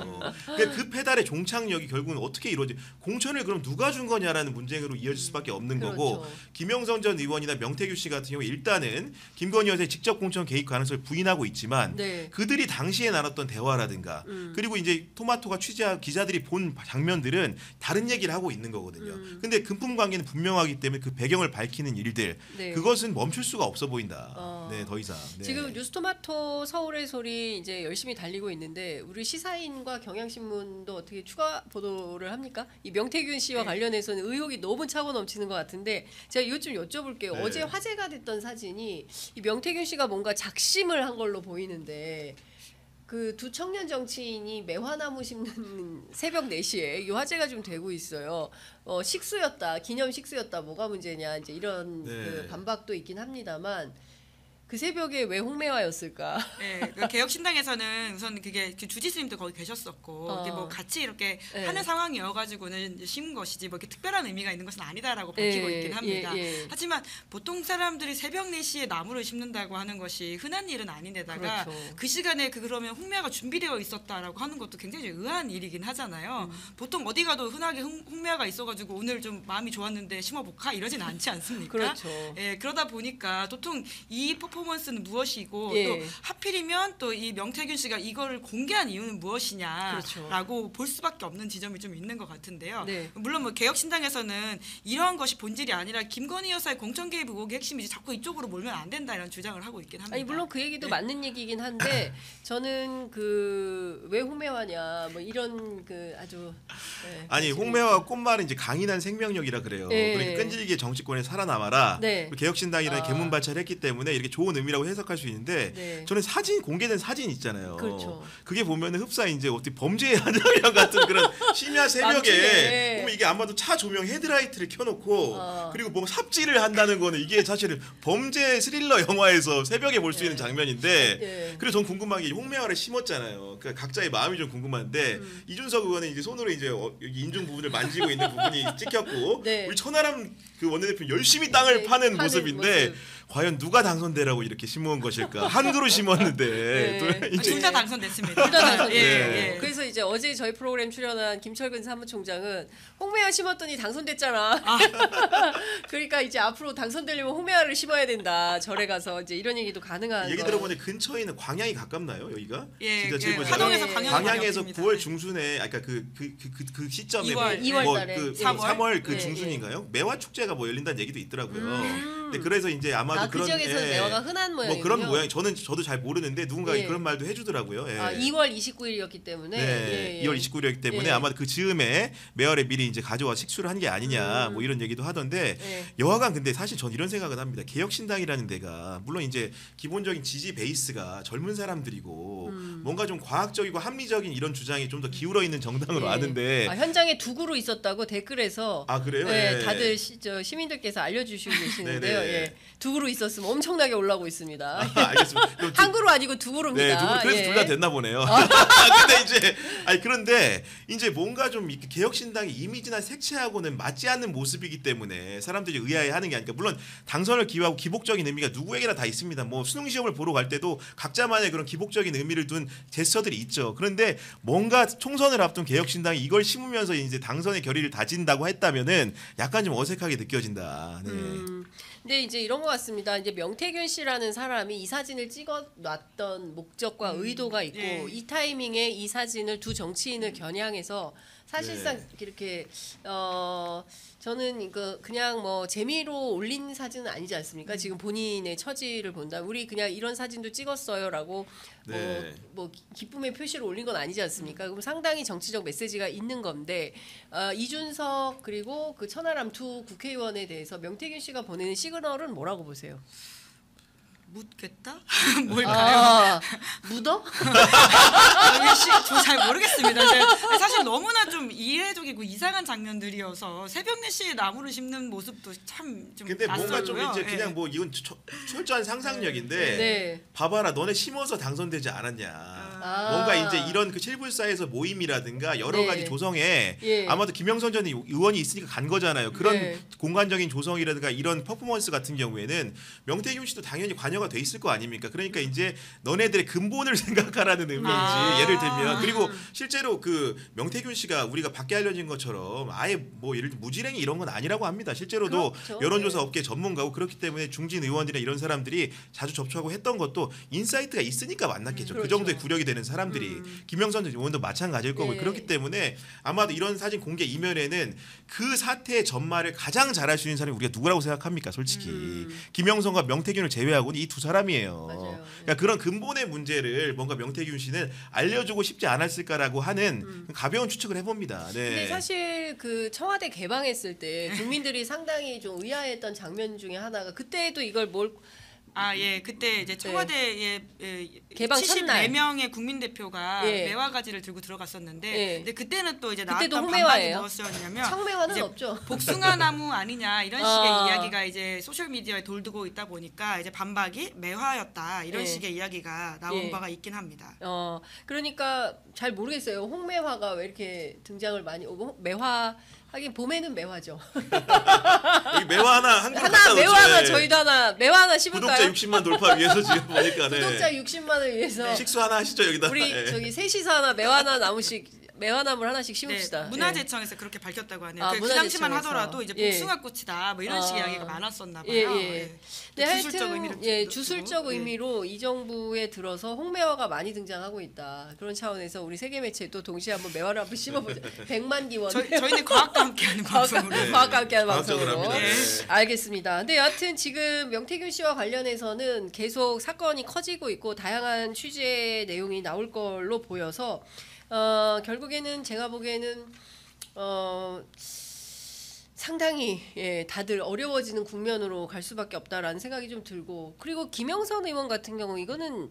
Speaker 3: 그러니까 그 페달의 종착역이 결국은 어떻게 이루어지? 공천을 그럼 누가 준 거냐라는 문제로 이어질 수밖에 없는 거고
Speaker 1: 그렇죠.
Speaker 3: 김영선 전 의원이나 명태규 씨 같은 경우 일단은 김건희 여사의 직접 공천 개입 가능성을 부인하고 있지만
Speaker 1: 네.
Speaker 3: 그들이 당시에 나눴던 대화라든가
Speaker 1: 음.
Speaker 3: 그리고 이제 토마토가 취재 기자들이 본 장면들은 다른 얘기를 하고 있는 거거든요.
Speaker 1: 음.
Speaker 3: 근데 금품 관계는 분명하기 때문에 그 배경을 밝히는 일들
Speaker 1: 네.
Speaker 3: 그것은 멈출 수가 없어 보인다.
Speaker 1: 어.
Speaker 3: 네, 더 이상. 네.
Speaker 1: 지금 뉴스토마토 서울의 소리 이제 열심히 달리고 있는데 우리 시사인과 경향신문도 어떻게 추가 보도를 합니까? 이 명태균 씨와
Speaker 2: 네.
Speaker 1: 관련해서는 의혹이 너무 차고 넘치는 것 같은데 제가 이것 좀 여쭤볼게요.
Speaker 3: 네.
Speaker 1: 어제 화제가 됐던 사진이 이 명태균 씨가 뭔가 작심을 한 걸로 보이는데 그 두 청년 정치인이 매화나무 심는 새벽 4시에 이 화제가 좀 되고 있어요. 어, 식수였다. 기념 식수였다. 뭐가 문제냐. 이제 이런
Speaker 3: 네.
Speaker 1: 그 반박도 있긴 합니다만 그 새벽에 왜 홍매화였을까?
Speaker 2: 네, 그 개혁신당에서는 우선 그게 그 주지스님도 거기 계셨었고
Speaker 1: 어.
Speaker 2: 이게 뭐 같이 이렇게
Speaker 1: 네.
Speaker 2: 하는 상황이어가지고는 심은 것이지 뭐 이렇게 특별한 의미가 있는 것은 아니다라고 밝히고
Speaker 1: 예,
Speaker 2: 있긴 합니다.
Speaker 1: 예, 예.
Speaker 2: 하지만 보통 사람들이 새벽 4시에 나무를 심는다고 하는 것이 흔한 일은 아닌데다가
Speaker 1: 그렇죠.
Speaker 2: 그 시간에 그 그러면 홍매화가 준비되어 있었다라고 하는 것도 굉장히 좀 의아한 일이긴 하잖아요.
Speaker 1: 음.
Speaker 2: 보통 어디 가도 흔하게 홍, 홍매화가 있어가지고 오늘 좀 마음이 좋았는데 심어볼까 이러진 않지 않습니까?
Speaker 1: 그렇죠.
Speaker 2: 예, 그러다 보니까 보통 이 퍼포 먼스는 무엇이고
Speaker 1: 예.
Speaker 2: 또 하필이면 또 이 명태균 씨가 이거를 공개한 이유는 무엇이냐라고 볼 수밖에 없는 지점이 좀 있는 것 같은데요.
Speaker 1: 그렇죠. 네.
Speaker 2: 물론 뭐 개혁신당에서는 이러한 것이 본질이 아니라 김건희 여사의 공천 개입 의혹의 핵심이지 자꾸 이쪽으로 몰면 안 된다 이런 주장을 하고 있긴 합니다.
Speaker 1: 아니 물론 그 얘기도
Speaker 2: 네.
Speaker 1: 맞는 얘기긴 한데 저는 그 왜 홍매화냐 뭐 이런 그 아주 네,
Speaker 3: 아니 홍매화 꽃말은 이제 강인한 생명력이라 그래요.
Speaker 1: 예.
Speaker 3: 그러니까 끈질기게 정치권에 살아남아라.
Speaker 1: 네.
Speaker 3: 개혁신당이라는
Speaker 1: 아.
Speaker 3: 개문 발차했기 때문에 이렇게 좋은 의미라고 해석할 수 있는데
Speaker 1: 네.
Speaker 3: 저는 사진 공개된 사진 있잖아요.
Speaker 1: 그렇죠.
Speaker 3: 게 보면 은 흡사 이제 어떻게 범죄의 한장면 같은 그런 심야 새벽에
Speaker 1: 막히네.
Speaker 3: 보면 이게 아마도 차 조명 헤드라이트를 켜놓고
Speaker 1: 어.
Speaker 3: 그리고 뭐 삽질을 한다는 거는 이게 사실은 범죄 스릴러 영화에서 새벽에 볼 수 있는
Speaker 1: 예.
Speaker 3: 장면인데
Speaker 1: 예.
Speaker 3: 그래서 전 궁금한 게 홍매화를 심었잖아요. 그러니까 각자의 마음이 좀 궁금한데
Speaker 1: 음.
Speaker 3: 이준석 의원은 이제 손으로 이제 어, 인중 부분을 만지고 있는 부분이 찍혔고
Speaker 1: 네.
Speaker 3: 우리 천하람 그 원내대표 는 열심히 땅을
Speaker 1: 네,
Speaker 3: 파는
Speaker 1: 파는
Speaker 3: 모습인데
Speaker 1: 모습.
Speaker 3: 과연 누가 당선되라고 이렇게 심어온 것일까? 한 그루 심었는데
Speaker 1: 네.
Speaker 3: 또 이제
Speaker 2: 둘다 당선됐습니다.
Speaker 1: 둘 다 당선됐어요.
Speaker 2: 예, 예.
Speaker 1: 그래서 이제 어제 저희 프로그램 출연한 김철근 사무총장은 홍매화 심었더니 당선됐잖아.
Speaker 2: 아.
Speaker 1: 그러니까 이제 앞으로 당선되려면 홍매화를 심어야 된다. 절에 가서 이제 이런 얘기도 가능한
Speaker 3: 얘기
Speaker 1: 거.
Speaker 3: 들어보니 근처에 있는 광양이 가깝나요 여기가?
Speaker 2: 예,
Speaker 3: 진짜
Speaker 2: 예,
Speaker 1: 네.
Speaker 2: 광양이
Speaker 3: 광양에서
Speaker 2: 많이
Speaker 3: 9월
Speaker 2: 없습니다.
Speaker 3: 중순에 아까 그그 그 그그 시점에
Speaker 2: 2월,
Speaker 1: 이월
Speaker 3: 뭐
Speaker 1: 달에.
Speaker 3: 그
Speaker 1: 예.
Speaker 3: 3월, 3월 그
Speaker 1: 예,
Speaker 3: 중순인가요? 매화 축제가 뭐 열린다는 얘기도 있더라고요.
Speaker 1: 음.
Speaker 3: 근데 그래서 이제 아마도
Speaker 1: 아, 그
Speaker 3: 그런
Speaker 1: 지역에서
Speaker 3: 예,
Speaker 1: 매화가 흔한 모양이군요.
Speaker 3: 뭐 그런 모양 저는 저도 잘 모르는데 누군가
Speaker 1: 예.
Speaker 3: 그런 말도 해주더라고요. 예.
Speaker 1: 아, 2월 29일이었기 때문에
Speaker 3: 네,
Speaker 1: 예, 예.
Speaker 3: 2월 29일이기 때문에
Speaker 1: 예.
Speaker 3: 아마 그 즈음에 매월에 미리 이제 가져와 식수를 한 게 아니냐
Speaker 1: 음.
Speaker 3: 뭐 이런 얘기도 하던데
Speaker 1: 예.
Speaker 3: 여하간 근데 사실 전 이런 생각을 합니다. 개혁신당이라는 데가 물론 이제 기본적인 지지 베이스가 젊은 사람들이고
Speaker 1: 음.
Speaker 3: 뭔가 좀 과학적이고 합리적인 이런 주장이 좀 더 기울어 있는 정당으로
Speaker 1: 예.
Speaker 3: 아는데
Speaker 1: 아, 현장에 두 그루 있었다고 댓글에서
Speaker 3: 아 그래요?
Speaker 1: 네,
Speaker 3: 예.
Speaker 1: 다들 시, 저 시민들께서 알려주시고 계시는데요.
Speaker 3: 네네.
Speaker 1: 예, 두 그루 있었으면 엄청나게 올라오고 있습니다.
Speaker 3: 아, 알겠습니다. 그럼 두-
Speaker 1: 한 그루 아니고 두 그루입니다.
Speaker 3: 네, 두 분, 그래서
Speaker 1: 예.
Speaker 3: 둘 다 됐나 보네요. 근데 이제 아니 그런데 이제 뭔가 좀 이렇게 개혁신당의 이미지나 색채하고는 맞지 않는 모습이기 때문에 사람들이 의아해하는 게 아니까 물론 당선을 기하고 기복적인 의미가 누구에게나 다 있습니다. 뭐 수능 시험을 보러 갈 때도 각자만의 그런 기복적인 의미를 둔 제스처들이 있죠. 그런데 뭔가 총선을 앞둔 개혁신당이 이걸 심으면서 이제 당선의 결의를 다진다고 했다면은 약간 좀 어색하게 느껴진다. 네.
Speaker 1: 음, 근데 이제 이런 것 같습니다. 이제 명태균 씨라는 사람이 이 사진을 찍어 놨던 목적과 의도가 있고
Speaker 2: 예.
Speaker 1: 이 타이밍에 이 사진을 두 정치인을 겨냥해서 사실상
Speaker 3: 네.
Speaker 1: 이렇게 어 저는 이거 그냥 뭐 재미로 올린 사진은 아니지 않습니까? 지금 본인의 처지를 본다. 우리 그냥 이런 사진도 찍었어요라고
Speaker 3: 네.
Speaker 1: 뭐, 뭐 기쁨의 표시를 올린 건 아니지 않습니까? 그럼 상당히 정치적 메시지가 있는 건데 어, 이준석 그리고 그 천하람 두 국회의원에 대해서 명태균 씨가 보내는 시그널은 뭐라고 보세요?
Speaker 2: 묻겠다? 뭘까요?
Speaker 1: 아, 묻어?
Speaker 2: 저잘 모르겠습니다. 사실 너무나 좀 이례적이고 이상한 장면들이어서 새벽 4시에 나무를 심는 모습도 참좀
Speaker 3: 근데 뭔가 좀
Speaker 2: 낯설고요.
Speaker 3: 이제
Speaker 2: 예.
Speaker 3: 그냥 뭐 이건 철- 철저한 상상력인데
Speaker 1: 네.
Speaker 3: 봐봐라 너네 심어서 당선되지 않았냐
Speaker 1: 아.
Speaker 3: 뭔가 이제 이런 그 칠불사에서 모임이라든가 여러
Speaker 1: 네.
Speaker 3: 가지 조성에
Speaker 1: 예.
Speaker 3: 아마도 김영선 전 의원이 있으니까 간 거잖아요 그런
Speaker 1: 네.
Speaker 3: 공간적인 조성이라든가 이런 퍼포먼스 같은 경우에는 명태균 씨도 당연히 관여가 돼 있을 거 아닙니까 그러니까 이제 너네들의 근본을 생각하라는 의미인지
Speaker 2: 아.
Speaker 3: 예를 들면 그리고 실제로 그 명태균 씨가 우리가 밖에 알려진 것처럼 아예 뭐 예를 들면 무지랭이 이런 건 아니라고 합니다 실제로도
Speaker 1: 그렇죠.
Speaker 3: 여론조사
Speaker 1: 네.
Speaker 3: 업계 전문가고 그렇기 때문에 중진 의원들이나 이런 사람들이 자주 접촉하고 했던 것도 insight가 있으니까 만났겠죠.
Speaker 1: 음,
Speaker 3: 그
Speaker 1: 그렇죠.
Speaker 3: 정도의 구력이 되는 사람들이 김영선 의원도 마찬가지일 거고
Speaker 1: 네.
Speaker 3: 그렇기 때문에 아마도 이런 사진 공개 이면에는 그 사태의 전말을 가장 잘할 수 있는 사람이 우리가 누구라고 생각합니까? 솔직히 김영선과 명태균을 제외하고는 이 두 사람이에요.
Speaker 1: 음. 맞아요.
Speaker 3: 그러니까 그런 근본의 문제를 뭔가 명태균 씨는 알려주고 싶지 않았을까라고 하는 가벼운 추측을 해봅니다. 네.
Speaker 1: 음. 근데 사실 그 청와대 개방했을 때 국민들이 상당히 좀 의아했던 장면 중에 하나가 그때도 이걸 뭘
Speaker 2: 아, 예. 그때 이제 청와대에 예,
Speaker 1: 네. 개방 첫날.
Speaker 2: 74명의 국민 대표가
Speaker 1: 예.
Speaker 2: 매화 가지를 들고 들어갔었는데
Speaker 1: 예.
Speaker 2: 근데 그때는 또 이제
Speaker 1: 그때도
Speaker 2: 나왔던
Speaker 1: 홍매화예요.
Speaker 2: 반박이 무엇이었냐면
Speaker 1: 청매화는
Speaker 2: 이제
Speaker 1: 없죠.
Speaker 2: 복숭아 나무 아니냐 이런 식의
Speaker 1: 아.
Speaker 2: 이야기가 이제 소셜 미디어에 돌고 있다 보니까 이제 반박이 매화였다 이런
Speaker 1: 예.
Speaker 2: 식의 이야기가 나온
Speaker 1: 예.
Speaker 2: 바가 있긴 합니다.
Speaker 1: 어 그러니까 잘 모르겠어요. 홍매화가 왜 이렇게 등장을 많이 오고 매화 하긴 봄에는 매화죠.
Speaker 3: 여기 매화 하나 한 그릇
Speaker 1: 하나 매화. 하나
Speaker 3: 네.
Speaker 1: 저희도 하나 매화 하나 심을까요?
Speaker 3: 구독자 60만 돌파 위해서 지금 보니까 네.
Speaker 1: 구독자 60만을 위해서
Speaker 3: 식수 하나 하시죠 여기다.
Speaker 1: 우리
Speaker 3: 네.
Speaker 1: 저기 셋이서 하나 매화 하나 나무씩 매화나물 하나씩
Speaker 2: 네,
Speaker 1: 심읍시다. 예.
Speaker 2: 문화재청에서 그렇게 밝혔다고 하네요.
Speaker 1: 아,
Speaker 2: 그, 그 당시만. 하더라도 이제
Speaker 1: 예.
Speaker 2: 복숭아 꽃이다 뭐 이런 식의
Speaker 1: 아.
Speaker 2: 이야기가 많았었나 봐요.
Speaker 1: 예, 예.
Speaker 2: 예.
Speaker 1: 네,
Speaker 2: 주술적
Speaker 1: 하여튼
Speaker 2: 의미를
Speaker 1: 예, 주술적
Speaker 2: 예.
Speaker 1: 의미로 이 정부에 들어서 홍매화가 많이 등장하고 있다. 그런 차원에서 우리 세계 매체도 동시에 한번 매화를 한번 심어보자. 100만 기원.
Speaker 2: 저희, 저희는 과학과 함께하는 방송으로.
Speaker 3: 네.
Speaker 1: 과학과 함께하는 방송으로.
Speaker 2: 예.
Speaker 3: 네.
Speaker 1: 알겠습니다. 근데 여하튼 지금 명태균 씨와 관련해서는 계속 사건이 커지고 있고 다양한 취재 내용이 나올 걸로 보여서 어, 결국에는 제가 보기에는 어, 상당히 예, 다들 어려워지는 국면으로 갈 수밖에 없다라는 생각이 좀 들고 그리고 김영선 의원 같은 경우 이거는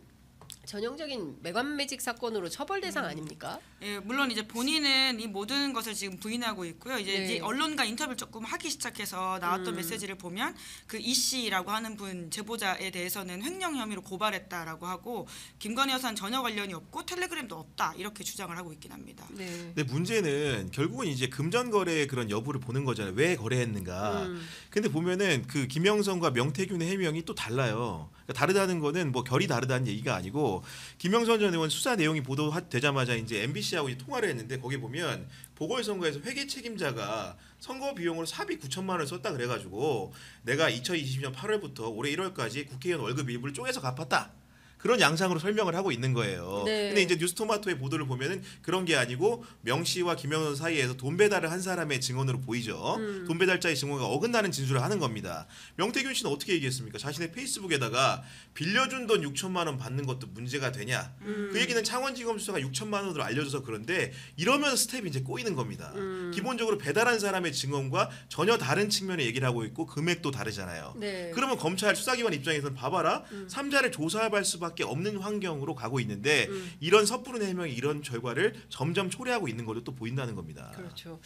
Speaker 1: 전형적인 매관 매직 사건으로 처벌 대상 아닙니까?
Speaker 2: 예, 물론 이제 본인은 이 모든 것을 지금 부인하고 있고요. 이제,
Speaker 1: 네.
Speaker 2: 이제 언론과 인터뷰를 조금 하기 시작해서 나왔던
Speaker 1: 음.
Speaker 2: 메시지를 보면 그 이 씨라고 하는 분 제보자에 대해서는 횡령 혐의로 고발했다라고 하고 김건희 여사는 전혀 관련이 없고 텔레그램도 없다 이렇게 주장을 하고 있긴 합니다.
Speaker 1: 네.
Speaker 3: 근데 문제는 결국은 이제 금전 거래의 그런 여부를 보는 거잖아요. 왜 거래했는가.
Speaker 1: 음.
Speaker 3: 근데 보면은 그 김영선과 명태균의 해명이 또 달라요. 그러니까 다르다는 거는 뭐 결이 다르다는 얘기가 아니고 김영선 전 의원 수사 내용이 보도되자마자 이제 MBC하고 통화를 했는데 거기 보면 보궐선거에서 회계 책임자가 선거 비용으로 사비 9천만 원을 썼다 그래가지고 내가 2020년 8월부터 올해 1월까지 국회의원 월급 일부를 쪼개서 갚았다. 그런 양상으로 설명을 하고 있는 거예요.
Speaker 1: 네.
Speaker 3: 근데 이제 뉴스토마토의 보도를 보면은 그런 게 아니고 명 씨와 김영선 사이에서 돈 배달을 한 사람의 증언으로 보이죠.
Speaker 1: 음.
Speaker 3: 돈 배달자의 증언과 어긋나는 진술을 하는 겁니다. 명태균 씨는 어떻게 얘기했습니까? 자신의 페이스북에다가 빌려준 돈 6천만 원 받는 것도 문제가 되냐?
Speaker 1: 음.
Speaker 3: 그 얘기는 창원지검 수사가 6천만 원으로 알려져서 그런데 이러면 스텝이 이제 꼬이는 겁니다.
Speaker 1: 음.
Speaker 3: 기본적으로 배달한 사람의 증언과 전혀 다른 측면의 얘기를 하고 있고 금액도 다르잖아요.
Speaker 1: 네.
Speaker 3: 그러면 검찰 수사기관 입장에서는 봐봐라 삼자를 조사할 수밖에 없는 환경으로 가고 있는데
Speaker 1: 음.
Speaker 3: 이런 섣부른 해명이 이런 결과를 점점 초래하고 있는 걸로 또 보인다는 겁니다.
Speaker 1: 그렇죠.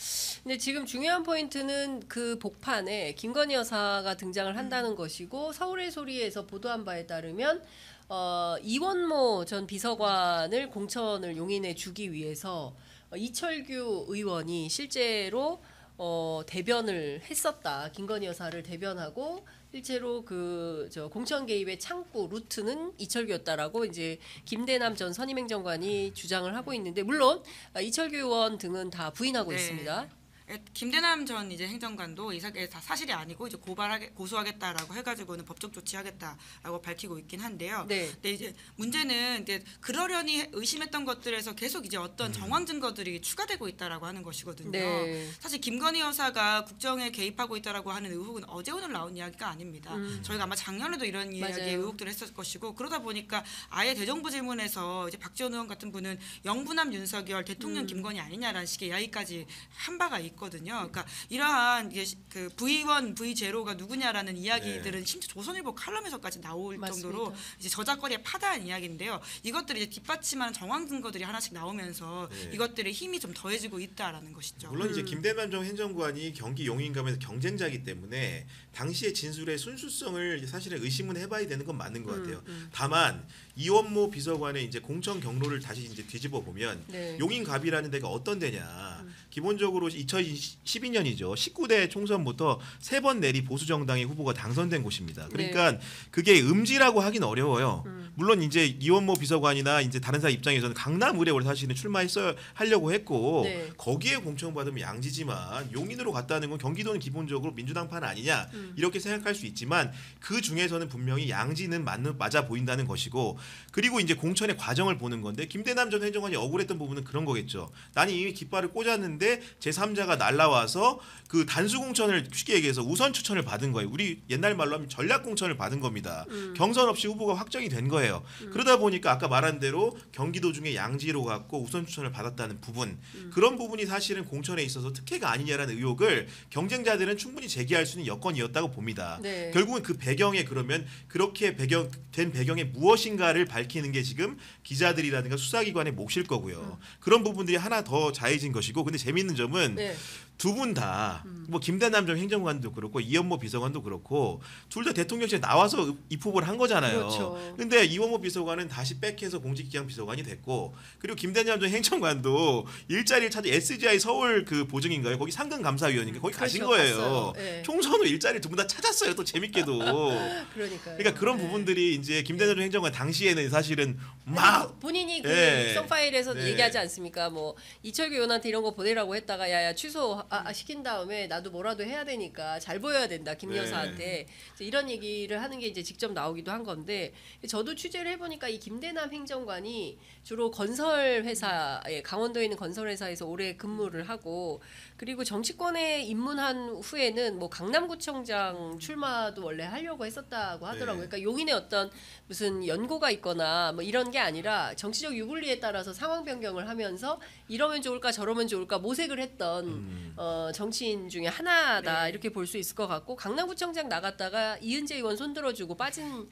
Speaker 1: 근데 지금 중요한 포인트는 그 복판에 김건희 여사가 등장을 한다는 것이고 서울의 소리에서 보도한 바에 따르면 어, 이원모 전 비서관을 공천을 용인해 주기 위해서 어, 이철규 의원이 실제로 어, 대변을 했었다. 김건희 여사를 대변하고 실제로 그 저 공천 개입의 창구 루트는 이철규였다라고 이제 김대남 전 선임행정관이 주장을 하고 있는데 물론 아, 이철규 의원 등은 다 부인하고
Speaker 2: 네.
Speaker 1: 있습니다.
Speaker 2: 에, 김대남 전 이제 행정관도 이 사게 다 사실이 아니고 이제 고발하게 고소하겠다라고 해가지고는 법적 조치하겠다라고 밝히고 있긴 한데요.
Speaker 1: 네.
Speaker 2: 근데 이제 문제는 이제 그러려니 의심했던 것들에서 계속 이제 어떤 정황 증거들이 추가되고 있다라고 하는 것이거든요.
Speaker 1: 네.
Speaker 2: 사실 김건희 여사가 국정에 개입하고 있다라고 하는 의혹은 어제 오늘 나온 이야기가 아닙니다.
Speaker 1: 음.
Speaker 2: 저희가 아마 작년에도 이런
Speaker 1: 맞아요.
Speaker 2: 의혹들을 했을 것이고 그러다 보니까 아예 대정부 질문에서 이제 박지원 의원 같은 분은 영부남 윤석열 대통령
Speaker 1: 음.
Speaker 2: 김건희 아니냐라는 식의 이야기까지 한 바가 있 거든요. 그러니까 이러한 이게 시- 그 V1, V0가 누구냐라는 이야기들은 심지어 조선일보 칼럼에서까지 나올
Speaker 1: 네. 맞습니다.
Speaker 2: 정도로 이제 저작거리에 파다한 이야기인데요. 이것들이 이제 뒷받침하는 정황 증거들이 하나씩 나오면서
Speaker 3: 네.
Speaker 2: 이것들의 힘이 좀 더해지고 있다라는 것이죠.
Speaker 3: 물론 이제
Speaker 1: 음.
Speaker 3: 김대남 전 행정관이 경기 용인감에서 경쟁자이기 때문에 당시의 진술의 순수성을 사실은 의심은 해봐야 되는 건 맞는 것 같아요.
Speaker 1: 음, 음.
Speaker 3: 다만 이원모 비서관의 이제 공천 경로를 다시 이제 뒤집어 보면
Speaker 1: 네.
Speaker 3: 용인갑이라는 데가 어떤 데냐. 기본적으로 2012년이죠. 19대 총선부터 세 번 내리 보수 정당의 후보가 당선된 곳입니다. 그러니까 그게 음지라고 하긴 어려워요.
Speaker 1: 음.
Speaker 3: 물론 이제 이원모 비서관이나 이제 다른 사람 입장에서는 강남 의뢰 원래 사실은 출마했어 하려고 했고
Speaker 1: 네.
Speaker 3: 거기에 공천 받으면 양지지만 용인으로 갔다는 건 경기도는 기본적으로 민주당판 아니냐
Speaker 1: 음.
Speaker 3: 이렇게 생각할 수 있지만 그 중에서는 분명히 양지는 맞는 맞아 보인다는 것이고 그리고 이제 공천의 과정을 보는 건데 김대남 전 행정관이 억울했던 부분은 그런 거겠죠. 나는 이미 깃발을 꽂았는데 제 3자가 날라와서 그 단수 공천을 쉽게 얘기해서 우선 추천을 받은 거예요. 우리 옛날 말로 하면 전략 공천을 받은 겁니다.
Speaker 1: 음.
Speaker 3: 경선 없이 후보가 확정이 된 거예요. 그러다 보니까 아까 말한 대로 경기도 중에 양지로 갔고 우선 추천을 받았다는 부분
Speaker 1: 음.
Speaker 3: 그런 부분이 사실은 공천에 있어서 특혜가 아니냐라는 의혹을 경쟁자들은 충분히 제기할 수 있는 여건이었다고 봅니다.
Speaker 1: 네.
Speaker 3: 결국은 그 배경에 그러면 그렇게 배경 된 배경에 무엇인가 를 밝히는 게 지금 기자들이라든가 수사기관의 몫일 거고요. 그런 부분들이 하나 더 자해진 것이고 근데 재미있는 점은
Speaker 1: 음. 네.
Speaker 3: 두분다
Speaker 1: 음.
Speaker 3: 뭐 김대남 전 행정관도 그렇고 이현모 비서관도 그렇고 둘 다 대통령실에 나와서 입후보를 한 거잖아요.
Speaker 1: 그렇죠.
Speaker 3: 근데 이원모 비서관은 다시 백해서 공직기강 비서관이 됐고 그리고 김대남 전 행정관도 일자리를 찾아 SGI 서울 그 보증인가요? 거기 상근 감사위원인가 거기 가신
Speaker 1: 그렇죠.
Speaker 3: 거예요.
Speaker 1: 네.
Speaker 3: 총선 후 일자리를 두 분 다 찾았어요. 또 재밌게도.
Speaker 1: 그러니까.
Speaker 3: 그러니까 그런 부분들이 이제 김대남 전 행정관 당시 에는 사실은 막
Speaker 1: 본인이 그
Speaker 3: 예.
Speaker 1: 육성 파일에서
Speaker 3: 네.
Speaker 1: 얘기하지 않습니까? 뭐 이철규 의원한테 이런 거 보내라고 했다가 야야 취소 아, 아, 시킨 다음에 나도 뭐라도 해야 되니까 잘 보여야 된다 김
Speaker 3: 네.
Speaker 1: 여사한테 이제 이런 얘기를 하는 게 이제 직접 나오기도 한 건데 저도 취재를 해보니까 이 김대남 행정관이 주로 건설 회사에 강원도에 있는 건설 회사에서 오래 근무를 하고 그리고 정치권에 입문한 후에는 뭐 강남구청장 출마도 원래 하려고 했었다고 하더라고요.
Speaker 3: 네.
Speaker 1: 그러니까 용인에 어떤 무슨 연고가 있거나 뭐 이런 게 아니라 정치적 유불리에 따라서 상황 변경을 하면서 이러면 좋을까 저러면 좋을까 모색을 했던
Speaker 3: 음.
Speaker 1: 어, 정치인 중에 하나다
Speaker 2: 네.
Speaker 1: 이렇게 볼 수 있을 것 같고 강남구청장 나갔다가 이은재 의원 손들어주고 빠진 어,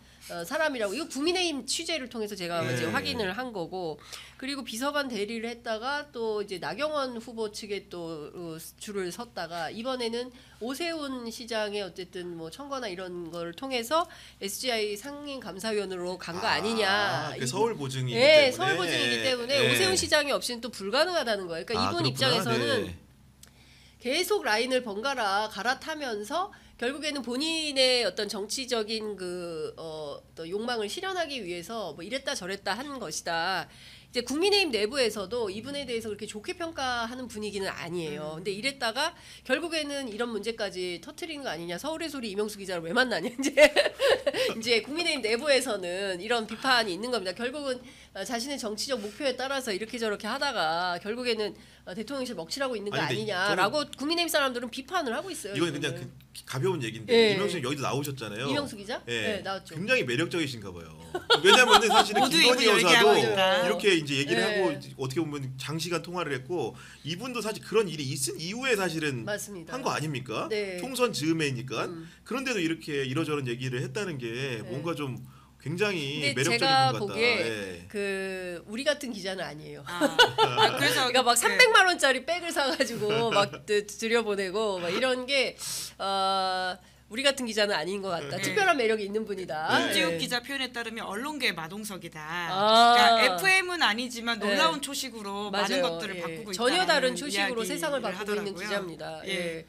Speaker 1: 사람이라고 이거 국민의힘 취재를 통해서 제가
Speaker 3: 네.
Speaker 1: 이제 확인을 한 거고 그리고 비서관 대리를 했다가 또 이제 나경원 후보 측에 또 어, 줄을 섰다가 이번에는 오세훈 시장의 어쨌든 뭐 청거나 이런 걸 통해서 SGI 상임 감사위원으로 간 거 아, 니냐
Speaker 3: 그 서울 보증이기
Speaker 1: 네,
Speaker 3: 때문에
Speaker 1: 서울 보증이기 때문에
Speaker 3: 네.
Speaker 1: 오세훈 시장이 없이는 또 불가능하다는 거예요. 그러니까
Speaker 3: 아,
Speaker 1: 이분
Speaker 3: 그렇구나.
Speaker 1: 입장에서는
Speaker 3: 네.
Speaker 1: 계속 라인을 번갈아 갈아타면서 결국에는 본인의 어떤 정치적인 그 어, 또 욕망을 실현하기 위해서 뭐 이랬다 저랬다 하는 것이다. 이제 국민의힘 내부에서도 이분에 대해서 그렇게 좋게 평가하는 분위기는 아니에요. 근데 이랬다가 결국에는 이런 문제까지 터트리는 거 아니냐. 서울의 소리 이명수 기자를 왜 만나냐. 이제 이제 국민의힘 내부에서는 이런 비판이 있는 겁니다. 결국은 어, 자신의 정치적 목표에 따라서 이렇게 저렇게 하다가 결국에는 어, 대통령실 먹칠하고 있는 거
Speaker 3: 아니,
Speaker 1: 아니냐라고 국민의힘 사람들은 비판을 하고 있어요.
Speaker 3: 이건 그냥
Speaker 1: 이거는.
Speaker 3: 그 가벼운 얘기인데
Speaker 1: 예.
Speaker 3: 이명수 님 여기도 나오셨잖아요.
Speaker 1: 이명수 기자?
Speaker 3: 예.
Speaker 1: 네, 나왔죠.
Speaker 3: 굉장히 매력적이신가 봐요. 왜냐면은 사실은 김건희 여사도. 이렇게 이제 얘기를
Speaker 1: 예.
Speaker 3: 하고 어떻게 보면 장시간 통화를 했고 이분도 사실 그런 일이 있은 이후에 사실은. 한 거 아닙니까?
Speaker 1: 네.
Speaker 3: 총선 즈음에니까
Speaker 1: 음.
Speaker 3: 그런데도 이렇게 이러저런 얘기를 했다는 게 뭔가 좀 굉장히
Speaker 1: 근데
Speaker 3: 매력적인
Speaker 1: 제가
Speaker 3: 분 같다.
Speaker 1: 보기에
Speaker 3: 예.
Speaker 1: 그 우리 같은 기자는 아니에요.
Speaker 2: 아, 아, 그래서
Speaker 1: 그러니까 막
Speaker 2: 네.
Speaker 1: 300만 원짜리 백을 사가지고 막 드- 들여보내고 막 이런 게 어, 우리 같은 기자는 아닌 것 같다.
Speaker 2: 네.
Speaker 1: 특별한 매력이 있는 분이다.
Speaker 3: 네.
Speaker 2: 임지욱
Speaker 1: 네.
Speaker 2: 기자 표현에 따르면 언론계 마동석이다.
Speaker 1: 아.
Speaker 2: 그러니까 FM은 아니지만
Speaker 1: 네.
Speaker 2: 놀라운 초식으로 많은
Speaker 1: 맞아요.
Speaker 2: 것들을
Speaker 1: 예.
Speaker 2: 바꾸고 있다.
Speaker 1: 전혀 다른 초식으로 세상을 바꾸고 있는
Speaker 2: 하더라고요.
Speaker 1: 기자입니다. 예.
Speaker 2: 예.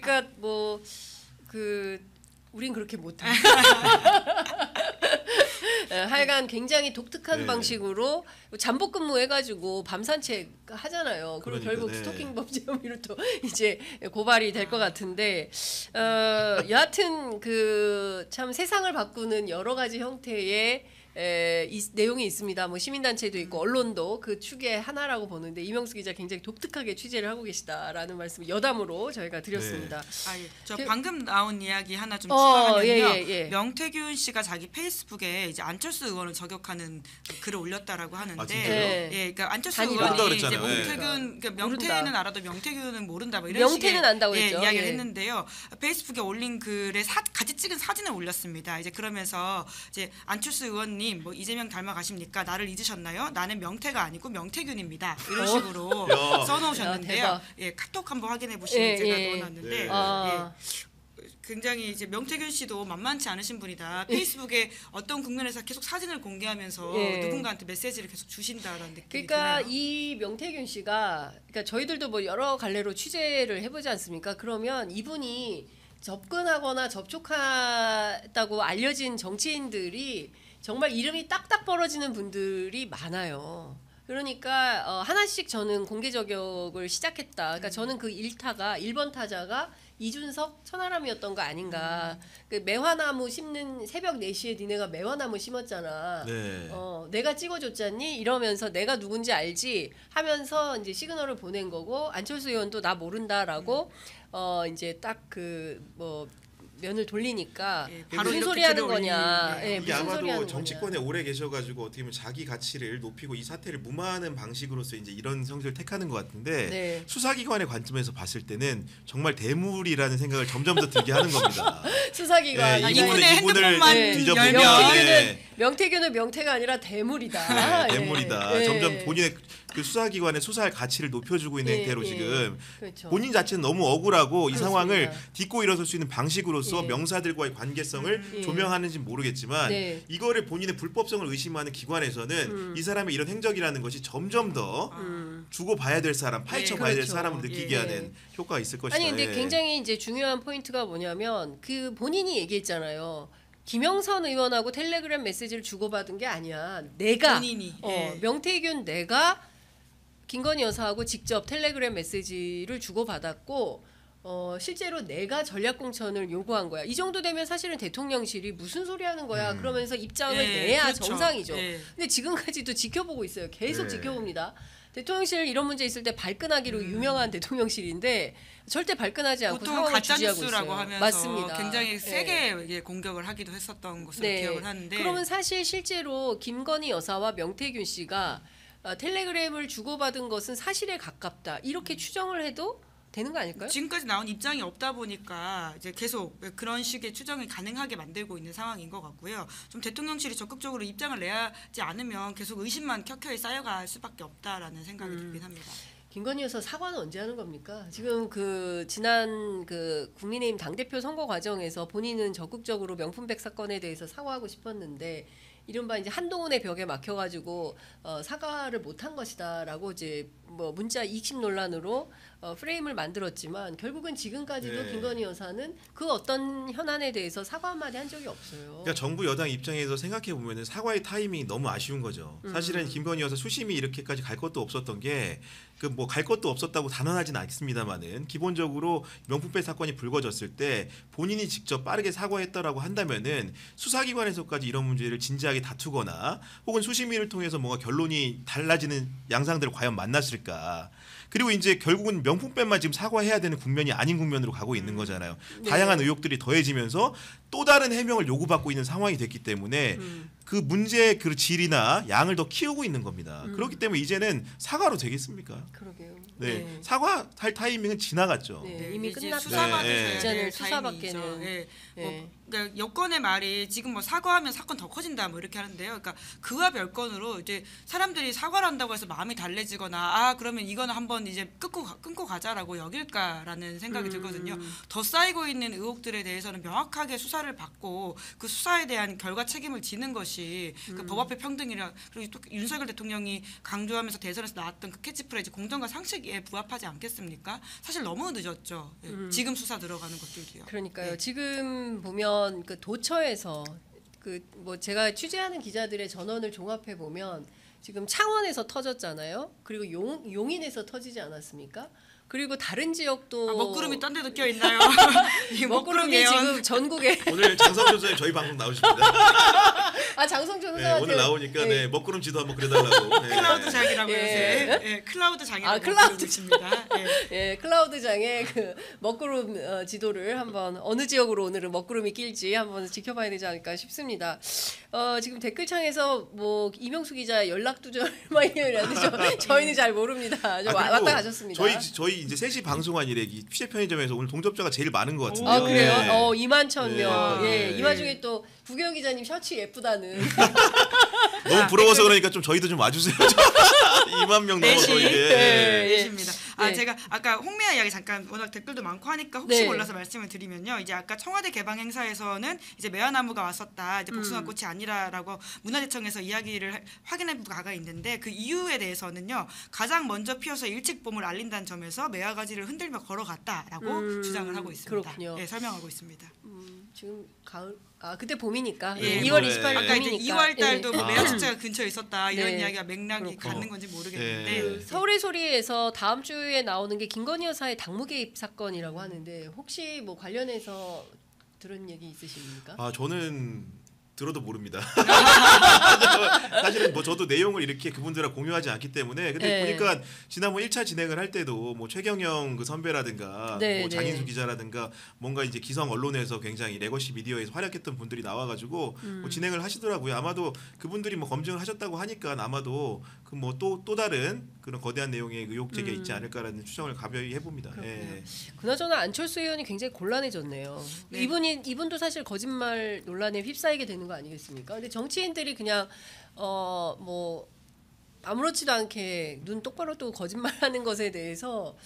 Speaker 1: 그러니까 뭐그 우린 그렇게 못해. 예, 하여간 굉장히 독특한
Speaker 3: 네.
Speaker 1: 방식으로 잠복 근무해가지고 밤 산책 하잖아요. 그리고
Speaker 3: 그러니까,
Speaker 1: 결국
Speaker 3: 네.
Speaker 1: 스토킹 범죄 혐의로 또 이제 고발이 될 것 같은데 어, 여하튼 그 참 세상을 바꾸는 여러 가지 형태의 에, 이, 내용이 있습니다. 뭐 시민단체도 있고 언론도 그 축의 하나라고 보는데 이명수 기자 굉장히 독특하게 취재를 하고 계시다라는 말씀 여담으로 저희가 드렸습니다.
Speaker 2: 아, 예. 저
Speaker 1: 그-
Speaker 2: 방금 나온 이야기 하나 좀
Speaker 1: 어,
Speaker 2: 추가하면요.
Speaker 1: 예, 예, 예.
Speaker 2: 명태균 씨가 자기 페이스북에 이제 안철수 의원을 저격하는 그 글을 올렸다라고 하는데,
Speaker 3: 아, 진짜요?
Speaker 1: 네.
Speaker 2: 예, 그러니까 안철수
Speaker 1: 단일화.
Speaker 2: 의원이 이제
Speaker 3: 그랬잖아요. 예.
Speaker 2: 명태균, 그러니까
Speaker 1: 모른다.
Speaker 2: 명태는 알아도 명태균은 모른다, 뭐 이런
Speaker 1: 명태는
Speaker 2: 식의
Speaker 1: 안다고
Speaker 2: 예,
Speaker 1: 했죠.
Speaker 2: 이야기를
Speaker 1: 예.
Speaker 2: 했는데요. 페이스북에 올린 글에 사, 같이 찍은 사진을 올렸습니다. 이제 그러면서 이제 안철수 의원 님, 뭐 이재명 닮아가십니까? 나를 잊으셨나요? 나는 명태가 아니고 명태균입니다. 이런
Speaker 1: 어?
Speaker 2: 식으로
Speaker 3: 야.
Speaker 1: 야,
Speaker 2: 써놓으셨는데요.
Speaker 1: 대박.
Speaker 2: 예, 카톡 한번 확인해 보시면
Speaker 1: 예,
Speaker 2: 제가
Speaker 1: 예.
Speaker 2: 넣어놨는데
Speaker 3: 네.
Speaker 1: 아,
Speaker 2: 굉장히 이제 명태균 씨도 만만치 않으신 분이다.
Speaker 1: 예.
Speaker 2: 페이스북에 어떤 국면에서 계속 사진을 공개하면서
Speaker 1: 예.
Speaker 2: 누군가한테 메시지를 계속 주신다라는 느낌이
Speaker 1: 그러니까
Speaker 2: 드네요.
Speaker 1: 이 명태균 씨가 그러니까 저희들도 뭐 여러 갈래로 취재를 해보지 않습니까? 그러면 이분이 접근하거나 접촉했다고 알려진 정치인들이 정말 이름이 딱딱 벌어지는 분들이 많아요. 그러니까 어, 하나씩 저는 공개 저격을 시작했다. 그러니까 저는 그 1타가 1번 타자가 이준석 천하람이었던 거 아닌가. 그 매화나무 심는 새벽 4시에 니네가 매화나무 심었잖아.
Speaker 3: 네.
Speaker 1: 어, 내가 찍어줬잖니 이러면서 내가 누군지 알지 하면서 이제 시그널을 보낸 거고 안철수 의원도 나 모른다라고 어 이제 딱 그 뭐 면을 돌리니까
Speaker 2: 예, 바로
Speaker 1: 무슨 소리 하는 거냐? 예,
Speaker 2: 네.
Speaker 3: 이게
Speaker 1: 무슨 소리 하는
Speaker 3: 아마도 정치권에
Speaker 1: 거냐?
Speaker 3: 오래 계셔가지고 어떻게 보면 자기 가치를 높이고 이 사태를 무마하는 방식으로서 이제 이런 성질을 택하는 것 같은데
Speaker 1: 네.
Speaker 3: 수사기관의 관점에서 봤을 때는 정말 대물이라는 생각을 점점 더 들게 하는 겁니다.
Speaker 1: 수사기관
Speaker 3: 예,
Speaker 2: 아,
Speaker 1: 이분의-
Speaker 2: 이분의 핸드폰만
Speaker 1: 네.
Speaker 3: 뒤져보면
Speaker 2: 열면
Speaker 1: 명태균은 명태가 아니라 대물이다.
Speaker 3: 네,
Speaker 1: 예.
Speaker 3: 대물이다.
Speaker 1: 예.
Speaker 3: 점점 본인의 그 수사기관의 수사할 가치를 높여주고 있는
Speaker 1: 예,
Speaker 3: 행태로
Speaker 1: 예.
Speaker 3: 지금
Speaker 1: 그렇죠.
Speaker 3: 본인 자체는 너무 억울하고 이
Speaker 1: 그렇습니다.
Speaker 3: 상황을 딛고 일어설 수 있는 방식으로서
Speaker 1: 예.
Speaker 3: 명사들과의 관계성을
Speaker 1: 예.
Speaker 3: 조명하는지 모르겠지만
Speaker 1: 네.
Speaker 3: 이거를 본인의 불법성을 의심하는 기관에서는
Speaker 1: 음.
Speaker 3: 이 사람의 이런 행적이라는 것이 점점 더
Speaker 1: 음.
Speaker 3: 주고 봐야 될 사람, 파헤쳐
Speaker 2: 예,
Speaker 3: 봐야 될
Speaker 1: 그렇죠.
Speaker 3: 사람을 느끼게
Speaker 2: 예.
Speaker 3: 하는 효과가 있을 것이다.
Speaker 1: 아니 근데
Speaker 3: 예.
Speaker 1: 굉장히 이제 중요한 포인트가 뭐냐면 그 본인이 얘기했잖아요. 김영선 의원하고 텔레그램 메시지를 주고받은 게 아니야. 내가
Speaker 2: 본인이,
Speaker 1: 어,
Speaker 2: 예.
Speaker 1: 명태균 내가 김건희 여사하고 직접 텔레그램 메시지를 주고받았고 어, 실제로 내가 전략 공천을 요구한 거야. 이 정도 되면 사실은 대통령실이 무슨 소리 하는 거야.
Speaker 3: 음.
Speaker 1: 그러면서 입장을
Speaker 2: 예,
Speaker 1: 내야
Speaker 2: 그렇죠.
Speaker 1: 정상이죠.
Speaker 2: 예.
Speaker 1: 근데 지금까지도 지켜보고 있어요. 계속
Speaker 3: 네.
Speaker 1: 지켜봅니다. 대통령실 이런 문제 있을 때 발끈하기로 유명한 대통령실인데 절대 발끈하지 않고 상황을
Speaker 2: 가짜
Speaker 1: 주지하고 있어요.
Speaker 2: 하면서
Speaker 1: 맞습니다.
Speaker 2: 굉장히
Speaker 1: 네.
Speaker 2: 세게 이게 공격을 하기도 했었던 것으로
Speaker 1: 네.
Speaker 2: 기억을 하는데
Speaker 1: 그러면 사실 실제로 김건희 여사와 명태균 씨가 어, 텔레그램을 주고받은 것은 사실에 가깝다. 이렇게 추정을 해도 되는 거 아닐까요?
Speaker 2: 지금까지 나온 입장이 없다 보니까 이제 계속 그런 식의 추정이 가능하게 만들고 있는 상황인 것 같고요. 좀 대통령실이 적극적으로 입장을 내야지 않으면 계속 의심만 켜켜이 쌓여갈 수밖에 없다라는 생각이
Speaker 1: 음.
Speaker 2: 들긴 합니다.
Speaker 1: 김건희 여사 사과는 언제 하는 겁니까? 지금 그 지난 그 국민의힘 당 대표 선거 과정에서 본인은 적극적으로 명품백 사건에 대해서 사과하고 싶었는데 이른바 이제 한동훈의 벽에 막혀가지고 어, 사과를 못한 것이다라고 이제 뭐 문자 익십 논란으로 어, 프레임을 만들었지만 결국은 지금까지도
Speaker 3: 네.
Speaker 1: 김건희 여사는 그 어떤 현안에 대해서 사과 한마디 한 적이 없어요.
Speaker 3: 그러니까 정부 여당 입장에서 생각해 보면은 사과의 타이밍이 너무 아쉬운 거죠.
Speaker 1: 음.
Speaker 3: 사실은 김건희 여사 수심이 이렇게까지 갈 것도 없었던 게 그 뭐 갈 것도 없었다고 단언하진 않습니다만은 기본적으로 명품백 사건이 불거졌을 때 본인이 직접 빠르게 사과했다라고 한다면은 수사기관에서까지 이런 문제를 진지하게 다투거나 혹은 수심위를 통해서 뭔가 결론이 달라지는 양상들을 과연 만났을까. 그리고 이제 결국은 명품백만 지금 사과해야 되는 국면이 아닌 국면으로 가고 있는 거잖아요.
Speaker 1: 네.
Speaker 3: 다양한 의혹들이 더해지면서 또 다른 해명을 요구받고 있는 상황이 됐기 때문에
Speaker 1: 음.
Speaker 3: 그 문제의 그 질이나 양을 더 키우고 있는 겁니다.
Speaker 1: 음.
Speaker 3: 그렇기 때문에 이제는 사과로 되겠습니까?
Speaker 1: 그러게요.
Speaker 3: 네, 사과할 타이밍은 지나갔죠.
Speaker 1: 네. 이미 끝났다.
Speaker 2: 수사받으셔야
Speaker 3: 네, 네.
Speaker 1: 이제는
Speaker 2: 될
Speaker 1: 수사밖에는.
Speaker 2: 예. 뭐
Speaker 1: 네.
Speaker 2: 그러니까 여권의 말이 지금 뭐 사과하면 사건 더 커진다 뭐 이렇게 하는데요. 그러니까 그와 별건으로 이제 사람들이 사과를 한다고 해서 마음이 달래지거나 아 그러면 이거는 한번 이제 끊고 가- 끊고 가자라고 여길까라는 생각이
Speaker 1: 음.
Speaker 2: 들거든요. 더 쌓이고 있는 의혹들에 대해서는 명확하게 수사를 받고 그 수사에 대한 결과 책임을 지는 것이
Speaker 1: 음.
Speaker 2: 그 법 앞에 평등이라 그리고 또 윤석열 대통령이 강조하면서 대선에서 나왔던 그 캐치프레이즈 공정과 상식에 부합하지 않겠습니까? 사실 너무 늦었죠. 예.
Speaker 1: 음.
Speaker 2: 지금 수사 들어가는 것들도요.
Speaker 1: 그러니까요.
Speaker 2: 네.
Speaker 1: 지금 보면 그 도처에서 그 뭐 제가 취재하는 기자들의 전언을 종합해 보면 지금 창원에서 터졌잖아요. 그리고 용 용인에서 터지지 않았습니까? 그리고 다른 지역도
Speaker 2: 아, 먹구름이 딴 데도 껴 있나요? 이 먹구름
Speaker 1: 먹구름이. 지금 전국에
Speaker 3: 오늘 장성준 선생님 저희 방송 나오십니다.
Speaker 1: 아 장성준
Speaker 3: 네,
Speaker 1: 선생한테
Speaker 3: 오늘 나오니까
Speaker 1: 네.
Speaker 3: 네, 먹구름 지도 한번 그려달라고. 네.
Speaker 2: 클라우드 장이라고
Speaker 1: 예.
Speaker 2: 요새 예, 클라우드 장이라고
Speaker 1: 아, 클라우드
Speaker 2: 부르십니다. 예.
Speaker 1: 예, 클라우드 장의 그 먹구름 어, 지도를 한번 어느 지역으로 오늘은 먹구름이 낄지 한번 지켜봐야 되지 않을까 싶습니다. 어, 지금 댓글창에서 뭐 이명수 기자 연락 두절 저, 저희는 잘 모릅니다. 저
Speaker 3: 아,
Speaker 1: 왔다 가셨습니다.
Speaker 3: 저희 저희 이제 3시 방송한 일에 이 피제 편의점에서 오늘 동접자가 제일 많은 것 같은데요.
Speaker 1: 아 그래요?
Speaker 3: 네.
Speaker 1: 어 2만 천 명.
Speaker 3: 네.
Speaker 1: 예, 이 와중에 또 부경 기자님 셔츠 예쁘다는.
Speaker 3: 너무 부러워서 그러니까 좀 저희도 좀 와주세요. 2만 명 넘어서
Speaker 2: 넷이?
Speaker 3: 이게.
Speaker 1: 네.
Speaker 2: 계십니다. 아
Speaker 1: 네.
Speaker 2: 제가 아까 홍미아 이야기 잠깐 워낙 댓글도 많고 하니까 혹시
Speaker 1: 네.
Speaker 2: 몰라서 말씀을 드리면요. 이제 아까 청와대 개방 행사에서는 이제 매화나무가 왔었다. 이제 복숭아
Speaker 1: 음.
Speaker 2: 꽃이 아니라라고 문화재청에서 이야기를 하- 확인해 바가 있는데 그 이유에 대해서는요. 가장 먼저 피어서 일찍 봄을 알린다는 점에서 매화 가지를 흔들며 걸어갔다라고
Speaker 1: 음,
Speaker 2: 주장을 하고 있습니다.
Speaker 1: 그렇군요.
Speaker 2: 예, 설명하고 있습니다.
Speaker 1: 음, 지금 가을 아 그때 봄이니까
Speaker 2: 예.
Speaker 1: 2월
Speaker 3: 네.
Speaker 1: 28일
Speaker 2: 아까 이제
Speaker 1: 봄이니까.
Speaker 2: 2월 달도
Speaker 1: 예.
Speaker 2: 뭐
Speaker 3: 아.
Speaker 2: 매화 축제가 근처에 있었다 이런
Speaker 1: 네.
Speaker 2: 이야기가 맥락이
Speaker 1: 그렇고.
Speaker 2: 갖는 건지 모르겠는데
Speaker 3: 네.
Speaker 1: 그 서울의 소리에서 다음 주에 나오는 게 김건희 여사의 당무 개입 사건이라고 하는데 혹시 뭐 관련해서 들은 얘기 있으십니까?
Speaker 3: 아 저는 들어도 모릅니다. 사실은 뭐 저도 내용을 이렇게 그분들과 공유하지 않기 때문에 근데
Speaker 1: 네.
Speaker 3: 보니까 지난번 1차 진행을 할 때도 뭐 최경영 그 선배라든가
Speaker 1: 네,
Speaker 3: 뭐
Speaker 1: 네.
Speaker 3: 장인수 기자라든가 뭔가 이제 기성 언론에서 굉장히 legacy 미디어에서 활약했던 분들이 나와가지고
Speaker 1: 음.
Speaker 3: 뭐 진행을 하시더라고요. 아마도 그분들이 뭐 검증을 하셨다고 하니까 아마도 그 뭐 또또 다른 그런 거대한 내용의 의혹 제기가
Speaker 1: 음.
Speaker 3: 있지 않을까라는 추정을 가벼이 해봅니다. 예.
Speaker 1: 그나저나 안철수 의원이 굉장히 곤란해졌네요.
Speaker 2: 네.
Speaker 1: 이분이 이분도 사실 거짓말 논란에 휩싸이게 되는 거 아니겠습니까? 근데 정치인들이 그냥 어 뭐 아무렇지도 않게 눈 똑바로 뜨고 거짓말하는 것에 대해서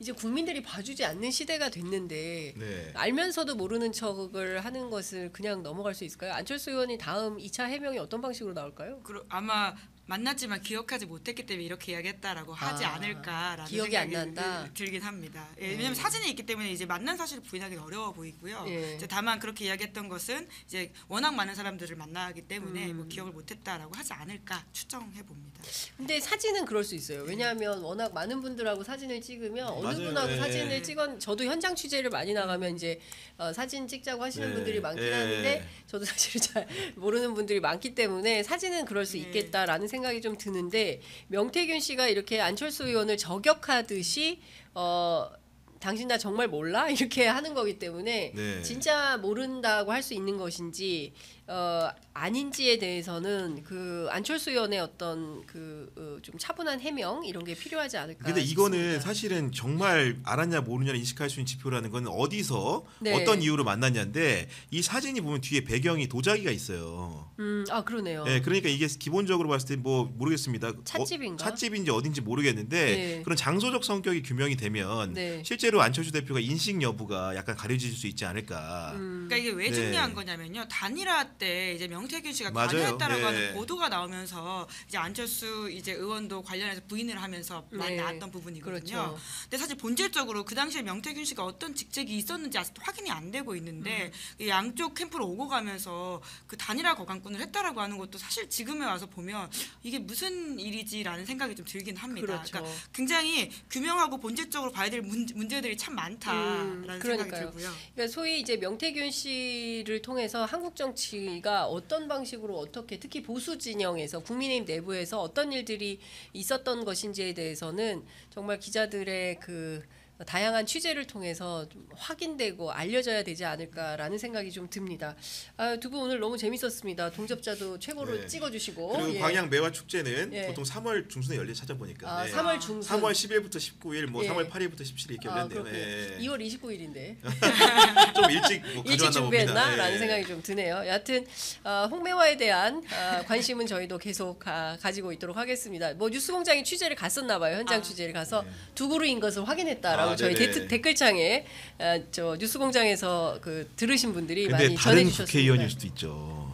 Speaker 1: 이제 국민들이 봐주지 않는 시대가 됐는데
Speaker 3: 네.
Speaker 1: 알면서도 모르는 척을 하는 것을 그냥 넘어갈 수 있을까요? 안철수 의원이 다음 2차 해명이 어떤 방식으로 나올까요?
Speaker 2: 그러, 아마 만났지만 기억하지 못했기 때문에 이렇게 이야기했다라고 하지
Speaker 1: 아,
Speaker 2: 않을까라는
Speaker 1: 기억이 안
Speaker 2: 생각이
Speaker 1: 난다?
Speaker 2: 들- 들긴 합니다. 예,
Speaker 1: 네.
Speaker 2: 왜냐하면 사진이 있기 때문에 이제 만난 사실을 부인하기 어려워 보이고요.
Speaker 1: 예.
Speaker 2: 이제 다만 그렇게 이야기했던 것은 이제 워낙 많은 사람들을 만나기 때문에
Speaker 1: 음.
Speaker 2: 뭐 기억을 못했다라고 하지 않을까 추정해 봅니다.
Speaker 1: 근데 사진은 그럴 수 있어요. 왜냐하면 워낙 많은 분들하고 사진을 찍으면 어느
Speaker 3: 맞아요.
Speaker 1: 분하고
Speaker 3: 예.
Speaker 1: 사진을 찍은 저도 현장 취재를 많이 나가면 이제 어, 사진 찍자고 하시는
Speaker 3: 네.
Speaker 1: 분들이 많긴
Speaker 3: 예.
Speaker 1: 하는데 저도 사실 잘 모르는 분들이 많기 때문에 사진은 그럴 수
Speaker 2: 네.
Speaker 1: 있겠다라는 생각이 좀 드는데 명태균 씨가 이렇게 안철수 의원을 저격하듯이 어 당신 나 정말 몰라 이렇게 하는 거기 때문에
Speaker 3: 네.
Speaker 1: 진짜 모른다고 할 수 있는 것인지 어, 아닌지에 대해서는 그 안철수 의원의 어떤 그좀 차분한 해명 이런 게 필요하지 않을까.
Speaker 3: 근데 이거는
Speaker 1: 싶습니다.
Speaker 3: 사실은 정말 알았냐 모르냐를 인식할 수 있는 지표라는 건 어디서
Speaker 1: 네.
Speaker 3: 어떤 이유로 만났냐인데 이 사진이 보면 뒤에 배경이 도자기가 있어요.
Speaker 1: 음, 아 그러네요.
Speaker 3: 예, 그러니까 이게 기본적으로 봤을 때 뭐 모르겠습니다.
Speaker 1: 찻집인가?
Speaker 3: 어, 찻집인지 어딘지 모르겠는데
Speaker 1: 네.
Speaker 3: 그런 장소적 성격이 규명이 되면
Speaker 1: 네.
Speaker 3: 실제로 안철수 대표가 인식 여부가 약간 가려질 수 있지 않을까.
Speaker 1: 음,
Speaker 2: 그러니까 이게 왜
Speaker 3: 네.
Speaker 2: 중요한 거냐면요. 단일화 때 이제 명태균 씨가
Speaker 3: 맞아요.
Speaker 2: 관여했다라고
Speaker 3: 예.
Speaker 2: 하는 보도가 나오면서 이제 안철수 이제 의원도 관련해서 부인을 하면서 많이
Speaker 1: 네.
Speaker 2: 나왔던 부분이거든요.
Speaker 1: 그렇죠.
Speaker 2: 근데 사실 본질적으로 그 당시에 명태균 씨가 어떤 직책이 있었는지 아직도 확인이 안 되고 있는데 이 양쪽 캠프로 오고 가면서 그 단일화 거강권을 했다라고 하는 것도 사실 지금에 와서 보면 이게 무슨 일이지라는 생각이 좀 들긴 합니다.
Speaker 1: 그렇죠.
Speaker 2: 러니까 굉장히 규명하고 본질적으로 봐야 될 문, 문제 들이 참 많다라는
Speaker 1: 음,
Speaker 2: 생각이. 들고요.
Speaker 1: 그러니까 소위 이제 명태균 씨를 통해서 한국 정치 가 어떤 방식으로 어떻게 특히 보수 진영에서 국민의힘 내부에서 어떤 일들이 있었던 것인지에 대해서는 정말 기자들의 그 다양한 취재를 통해서 좀 확인되고 알려져야 되지 않을까라는 생각이 좀 듭니다. 아, 두분 오늘 너무 재밌었습니다. 동접자도 최고로
Speaker 3: 네.
Speaker 1: 찍어주시고
Speaker 3: 그리고
Speaker 1: 예.
Speaker 3: 광양 매화 축제는
Speaker 1: 예.
Speaker 3: 보통 3월 중순에 열리 찾아보니까.
Speaker 1: 아,
Speaker 3: 네.
Speaker 1: 3월 중순
Speaker 3: 3월 10일부터 19일, 뭐
Speaker 1: 예.
Speaker 3: 3월 8일부터 17일 이렇게
Speaker 1: 아,
Speaker 3: 열렸네요.
Speaker 1: 그렇군요.
Speaker 3: 예.
Speaker 1: 2월 29일인데
Speaker 3: 좀 일찍 뭐
Speaker 1: 일찍
Speaker 3: 가져왔나
Speaker 1: 준비했나라는.
Speaker 3: 예.
Speaker 1: 생각이 좀 드네요. 여하튼 어, 홍매화에 대한 어, 관심은 저희도 계속 가, 가지고 있도록 하겠습니다. 뭐 뉴스공장이 취재를 갔었나 봐요. 현장
Speaker 2: 아.
Speaker 1: 취재를 가서 두 그루인 것을 확인했다라고
Speaker 3: 아,
Speaker 1: 저희
Speaker 3: 네네.
Speaker 1: 데, 댓글창에 어, 저 뉴스공장에서 그 들으신 분들이
Speaker 3: 근데
Speaker 1: 많이
Speaker 3: 다른. 국회의원일 수도 있죠.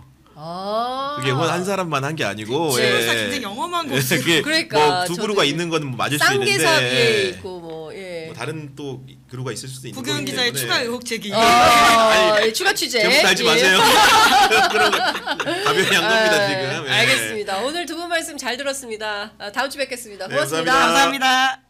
Speaker 1: 아,
Speaker 3: 그게 뭐한 사람만 한 게 아니고.
Speaker 2: 실무사
Speaker 3: 예.
Speaker 2: 굉장히 영험한
Speaker 3: 예,
Speaker 1: 그러니까
Speaker 3: 뭐두 그루가 있는 건 맞을 수 있는데.
Speaker 1: 쌍계사비에 있고 뭐 예.
Speaker 3: 뭐 다른 또 그루가 있을 수도 있는
Speaker 2: 부경
Speaker 3: 거기
Speaker 2: 기자의
Speaker 3: 때문에.
Speaker 2: 추가 의혹 제기.
Speaker 1: 아, 예, 추가 취재.
Speaker 3: 제목 달지
Speaker 1: 예.
Speaker 3: 마세요. 그런 거 가벼운 양 겁니다
Speaker 1: 아,
Speaker 3: 지금. 예.
Speaker 1: 알겠습니다. 오늘 두 분 말씀 잘 들었습니다. 아, 다음 주 뵙겠습니다.
Speaker 3: 네,
Speaker 1: 고맙습니다.
Speaker 3: 감사합니다.
Speaker 2: 감사합니다.